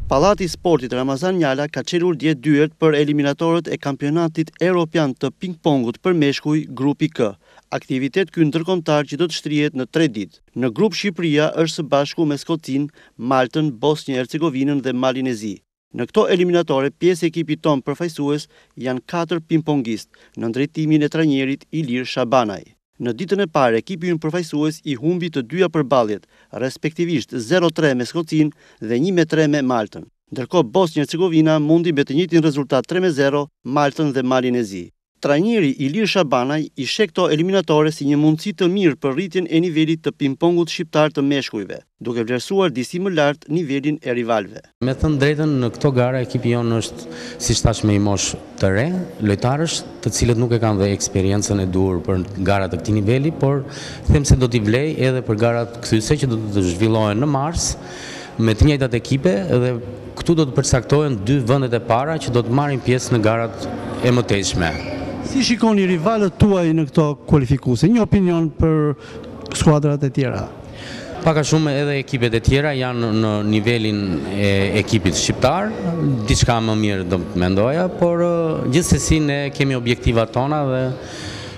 Pallati i Sportit Ramazan Njala ka çelur dje dyert për eliminatoret e Kampionatit Europian të Pingpongut për meshkuj, Grupi K, aktivitet ky ndërkombëtar që do të shtrihet në tre ditë. Në grup Shqipëria është së bashku me Skocinë, Maltën, Bosnjë-Hercegovinën dhe Malin e Zi. Në këto eliminatore pjesë e ekipit tonë përfaqësues janë katër pingpongistë, nën drejtimin e trajnerit Ilir Shabanaj. Në ditën e parë ekipi ynë përfaqësues i humbi të dyja përballjet, respektivisht zero tre me Skocinë dhe një me tre me Maltën. Ndërkohë Bosnjë-Hercegovina mundi me të njëjtin rezultat tre me zero Maltën dhe Malin e Zi. Trajneri Ilir Shabanaj i sheh këto eliminatore si një mundësi të mirë për rritjen e nivelit të pingpongut shqiptar të meshkujve, duke vlerësuar disi më lart nivelin e rivalëve. Me thënë të drejtën, në këto gara ekipi jonë është, siç thashë me një moshë të re lojtarësh, të cilët nuk e kanë dhe eksperiencën e duhur për gara të këtij niveli, por them se do t'i vlejë edhe për garat kthyese që do të zhvillohen në mars, me të njëjtat ekipe dhe këtu do të përcaktohen dy vendet e para që do të marrin pjesë në garat e mëtejshme. Si shikoni rivalët tuaj në këto kualifikuese? Një opinion për skuadrat e tjera. Pak a shumë edhe ekipet e tjera janë në nivelin e ekipit shqiptar, diçka më mirë do të mendoja, por gjithsesi ne kemi objektivat tona dhe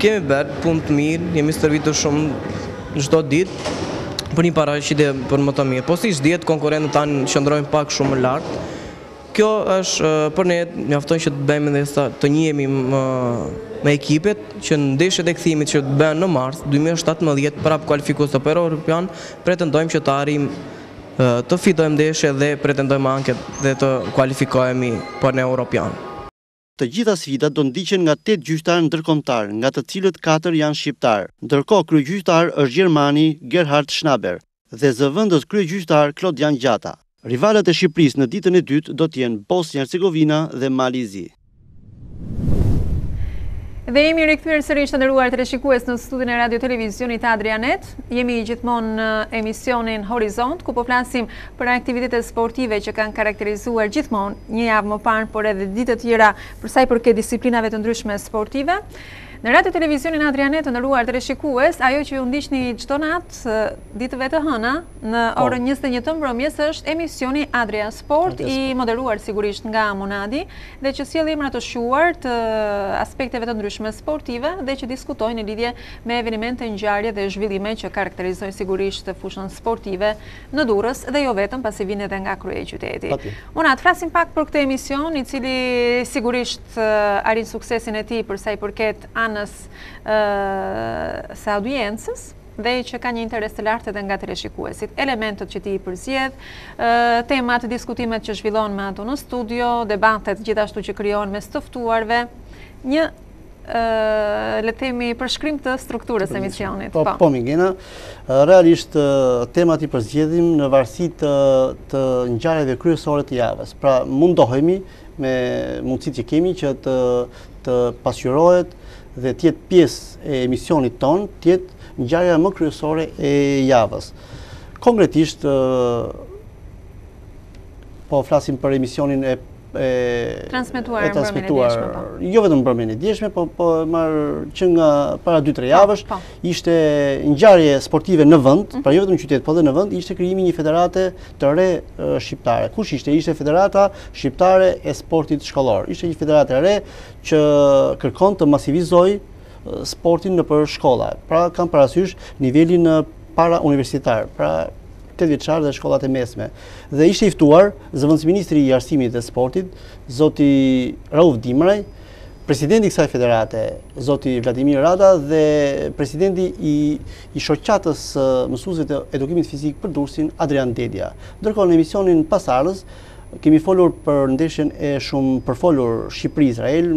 Kemi bërë punë të mirë, jemi stërvitur shumë çdo ditë për një paraqitje për më të mirë. Po siç dihet, konkurrentët tanë qëndrojnë pak shumë më lart. Kjo është për ne mjafton që të bëjmë dhe të njihemi me ekipet që në ndeshjet e kthimit që të bëhen në mars 2017 prap kualifikueset për Europian, pretendojmë që të arrijmë të fitojmë ndeshje dhe pretendojmë akoma dhe të kualifikohemi për në Europian. Të gjitha sfidat do ndiqen nga tetë gjyqtarë ndërkombëtarë, nga të cilët katër janë shqiptarë. Ndërkohë kryegjyqtar është gjermani Gerhard Schnabel dhe zëvendës kryegjyqtar Klodian Gjata. Rivalët e Shqipërisë në ditën e dytë do të jenë Bosnja Hercegovina dhe Mali i Zi. Dhe jemi rikthyer sërish të nderuar teleshikues në studion e Radio Televizionit Adrianet. Jemi gjithmonë në emisionin Horizont, ku po flasim për aktivitetet sportive që kanë karakterizuar gjithmonë një javë më parë, por edhe ditë të tjera për sa i përket disiplinave të ndryshme sportive. Në Radio Televizionin Adrianet të nderuar teleshikues, ajo që ju ndiqni çdo natë ditëve të hëna në po. orën 21 të mbrëmjes është emisioni Adria Sport i moderuar sigurisht nga Monadi dhe që sjell emra të shquar të aspekteve të ndryshme sportive dhe që diskutojnë në lidhje me evenimente, ngjarje dhe zhvillime që karakterizojnë sigurisht fushën sportive në Durrës dhe jo vetëm pasi vijnë edhe nga kryeqyteti. Monad, flasim pak për këtë emision, i cili sigurisht arrin suksesin e tij për sa i përket anës së audiencës, dhe që ka një interes të lartë edhe nga teleshikuesit. Elementët që ti i përzgjedh, temat, diskutimet që zhvillon me ato në studio, debatet gjithashtu që krijon mes të ftuarve, një le të themi, përshkrim të strukturës së emisionit. Po, po, po Migena, realisht temat i përzgjedhim në varësi të ngjarjeve kryesore të javës. Pra, mundohemi me mundësitë që kemi që të pasqyrohet dhe të jetë pjesë e emisionit tonë, të jetë ngjarja më kryesore e javës. Konkretisht, po flasim për emisionin e transmetuar në mbrëmjen e djeshme. Po. Jo vetëm në mbrëmjen e djeshme, po, po marr që nga para 2-3 po, javësh po. ishte ngjarje sportive në vend, mhm. pra jo vetëm në qytet, po edhe në vend, ishte krijimi i një federate të re shqiptare. Kush ishte? Ishte Federata Shqiptare e Sportit Shkollor. Ishte një federatë e re që kërkon të masivizojë sportin nëpër shkolla. Pra kam parasysh nivelin parauniversitar. Pra tetëvjeçarë dhe shkollat e mesme. Dhe ishte i ftuar zëvendësministri i Arsimit dhe Sportit, zoti Rauf Dimraj, presidenti i kësaj federate, zoti Vladimir Rada dhe presidenti i i shoqatës së mësuesve të edukimit fizik për Durrësin, Adrian Dedja. Ndërkohë në emisionin pasardhës kemi folur për ndeshjen e shumëpërfolur Shqipëri-Izrael,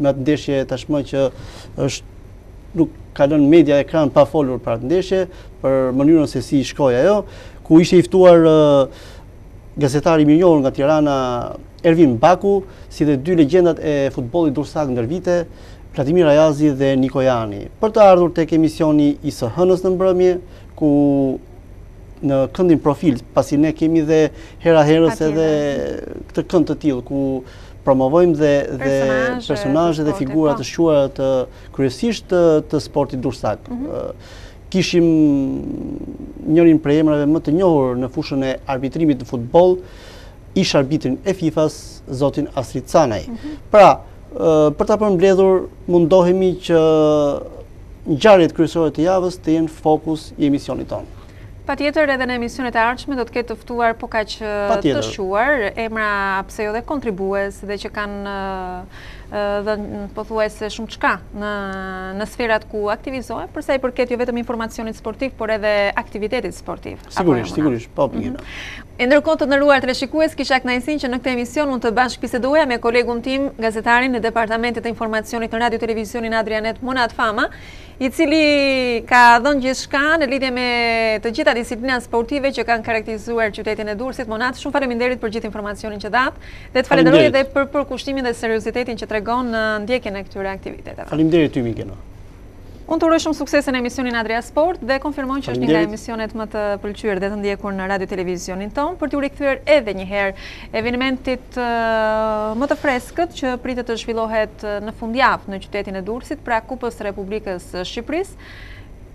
me atë ndeshje tashmë që është nuk ka lënë media e ekran pa folur për atë ndeshje, për mënyrën se si shkoi ajo, ku ishte i ftuar gazetari i mirënjohur nga Tirana, Ervin Baku, si dhe dy legjendat e futbollit durrsak ndër vite, Vladimir Ajazi dhe Niko Jani. Për të ardhur tek emisioni i së hënës në mbrëmje, ku në këndin profil, pasi ne kemi dhe hera-herës edhe këtë kënd të tillë, ku promovojmë dhe personazhe dhe figura të po. shquara të kryesisht të sportit durrsak. Mhm. Kishim njërin prej emrave më të njohur në fushën e arbitrimit në futboll, ish-arbitrin e FIFA-s, zotin Astrit Canaj. Mhm. Pra, për ta përmbledhur, mundohemi që ngjarjet kryesore të javës të jenë fokus i emisionit tonë. Patjetër edhe në emisionet e ardhshme do të ketë të ftuar po kaq të shquar, emra pse jo dhe kontribues dhe që kanë dhënë pothuajse shumëçka në sferat ku aktivizohen, përsa i përket jo vetëm informacionit sportiv, por edhe aktivitetit sportiv. Sigurisht, sigurisht, po. E ndërkohë të nderuar teleshikues kisha kënaqësinë që në këtë emision unë të bashkëbisedoja me kolegun tim gazetarin e departamentit të informacionit në Radio Televizionin Adrianet Monat Fama i cili ka dhënë gjithçka në lidhje me të gjitha disiplinat sportive që kanë karakterizuar qytetin e Durrësit Monat shumë faleminderit për gjithë informacionin që dhatë dhe të falenderoj edhe për përkushtimin dhe seriozitetin që tregon në ndjekjen e këtyre aktiviteteve Faleminderit ty Migeno Unë të uroj shumë suksese në emisionin Adria Sport dhe konfirmoj që është një nga emisionet më të pëlqyer dhe të ndjekur në radio televizionin tonë për t'u rikthyer edhe një herë evenimentit më të freskët që pritet të zhvillohet në fundjavë në qytetin e Durrësit pra Kupës së Republikës së Shqipërisë.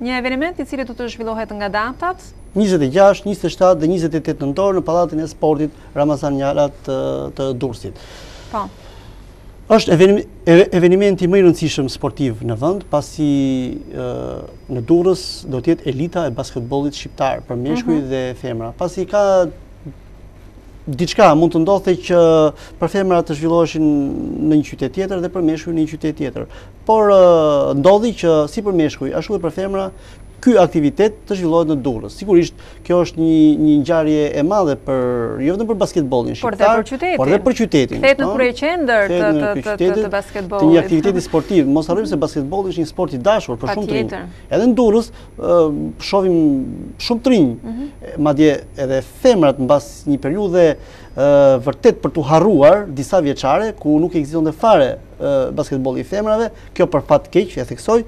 Një eveniment i cili do të zhvillohet nga datat 26, 27 dhe 28 nëntor në Pallatin e Sportit Ramazan Njala të Durrësit. Po. Është evenimenti më i rëndësishëm sportiv në vend, pasi në Durrës do të jetë elita e basketbollit shqiptar për meshkuj mhm. dhe femra. Pasi ka diçka mund të ndodhte që për femra të zhvilloheshin në një qytet tjetër dhe për meshkuj në një qytet tjetër. Por ndodhi që si për meshkuj, ashtu dhe për femra, ky aktivitet të zhvillohet në Durrës. Sigurisht, Kjo është një një ngjarje e madhe për jo vetëm për basketbollin shqiptar, por edhe për qytetin. Kthehet në kryeqendër të të të të basketbollit. Të një aktiviteti sportiv. Mos harrojmë se basketbolli është një sport i dashur për shumë të rinj. Edhe në Durrës shohim shumë të rinj. Mhm. Madje edhe femrat mbas një periudhe vërtet për t'u harruar disavjeçare ku nuk ekzistonte fare basketbolli i femrave, kjo për fat keq, e theksoj,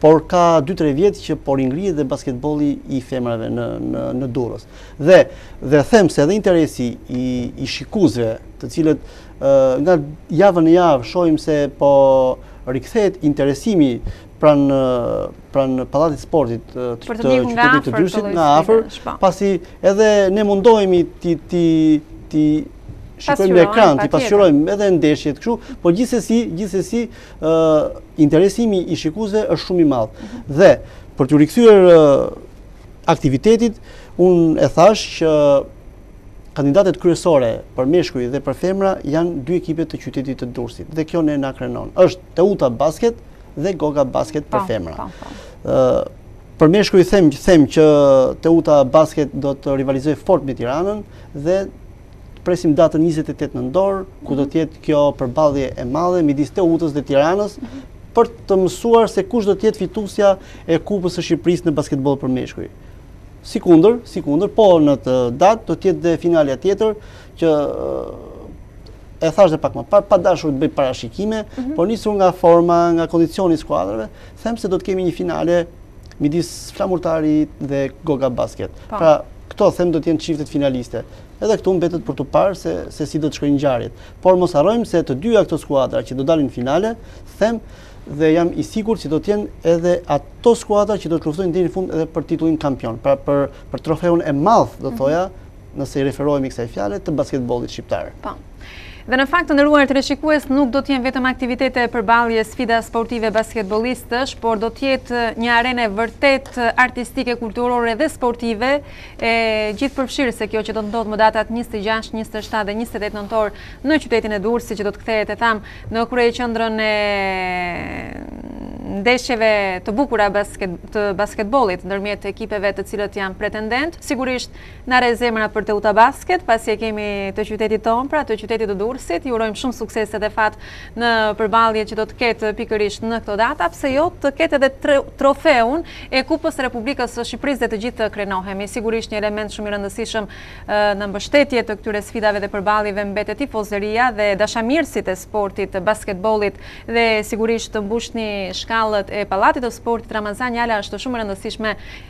por ka 2-3 vjet që po ringrihet dhe basketbolli i femrave në Durrës. Dhe, dhe them se edhe interesi i, i shikuesve, të cilët nga java në javë shohim se po rikthehet interesimi pranë pranë pallatit të sportit të qytetit të Durrësit nga afër, pasi edhe ne mundohemi t'i t'i t'i shikojmë në ekran, t'i pasqyrojmë edhe ndeshjet kështu, por gjithsesi, gjithsesi ë interesimi i shikuesve është shumë i madh. Mhm. Dhe për t'iu rikthyer aktivitetit, unë e thashë që kandidatet kryesore për meshkuj dhe për femra janë dy ekipe të qytetit të Durrësit dhe kjo ne na krenon. Është Teuta Basket, dhe Goga Basket për femra. Për meshkuj them, them që Teuta Basket do të rivalizojë fort me Tiranën dhe presim datën 28 nëntor, ku do mhm. të jetë kjo përballje e madhe midis Teutës dhe Tiranës, mhm. për të mësuar se kush do të jetë fituesja e Kupës së Shqipërisë në basketboll për meshkuj. Sikundër, sikundër, po në atë datë do të jetë dhe finalja tjetër, që e thashë dhe pak më parë, pa dashur të bëj parashikime, mhm. por nisur nga forma, nga kondicioni i skuadrave, them se do të kemi një finale midis Flamurtarit dhe Goga Basket. Po. Pra, këto them do të jenë çiftet finaliste. Edhe këtu mbetet për t'u parë se se si do të shkojnë ngjarjet. Por mos harrojmë se të dyja këto skuadra që do dalin në finale, them dhe jam i sigurt se do të jenë edhe ato skuadra që do të luftojnë deri në fund edhe për titullin kampion, pra për për trofeun e madh, do mhm. thoja, nëse i referohemi kësaj fjale, të basketbollit shqiptar. Po. Dhe në fakt të nderuar teleshikues nuk do të jenë vetëm aktivitete përballje sfida sportive basketbolistësh, por do të jetë një arenë e vërtetë artistike, kulturore dhe sportive, gjithëpërfshirëse kjo që do të ndodhë më datat 26, 27 dhe 28 nëntor në qytetin e Durrësit që do të kthehet e thamë në kryeqendrën e ndeshjeve të bukura të basketbollit, ndërmjet ekipeve të cilët janë pretendentë, sigurisht Na rreh zemra për Teuta Basket, pasi e kemi të qytetit tonë, pra të qytetit të Durrësit. I urojmë shumë suksese dhe fat në përballjet që do të ketë pikërisht në këto data, pse jo të ketë edhe trofeun e Kupës së Republikës së Shqipërisë dhe të gjithë të krenohemi. Sigurisht një element shumë i rëndësishëm në mbështetje të këtyre sfidave dhe përballjeve mbetet tifozëria dhe dashamirësit e sportit të basketbollit dhe sigurisht të mbushni shkallët e Pallatit të Sportit Ramazan Njala është shumë e rëndësishme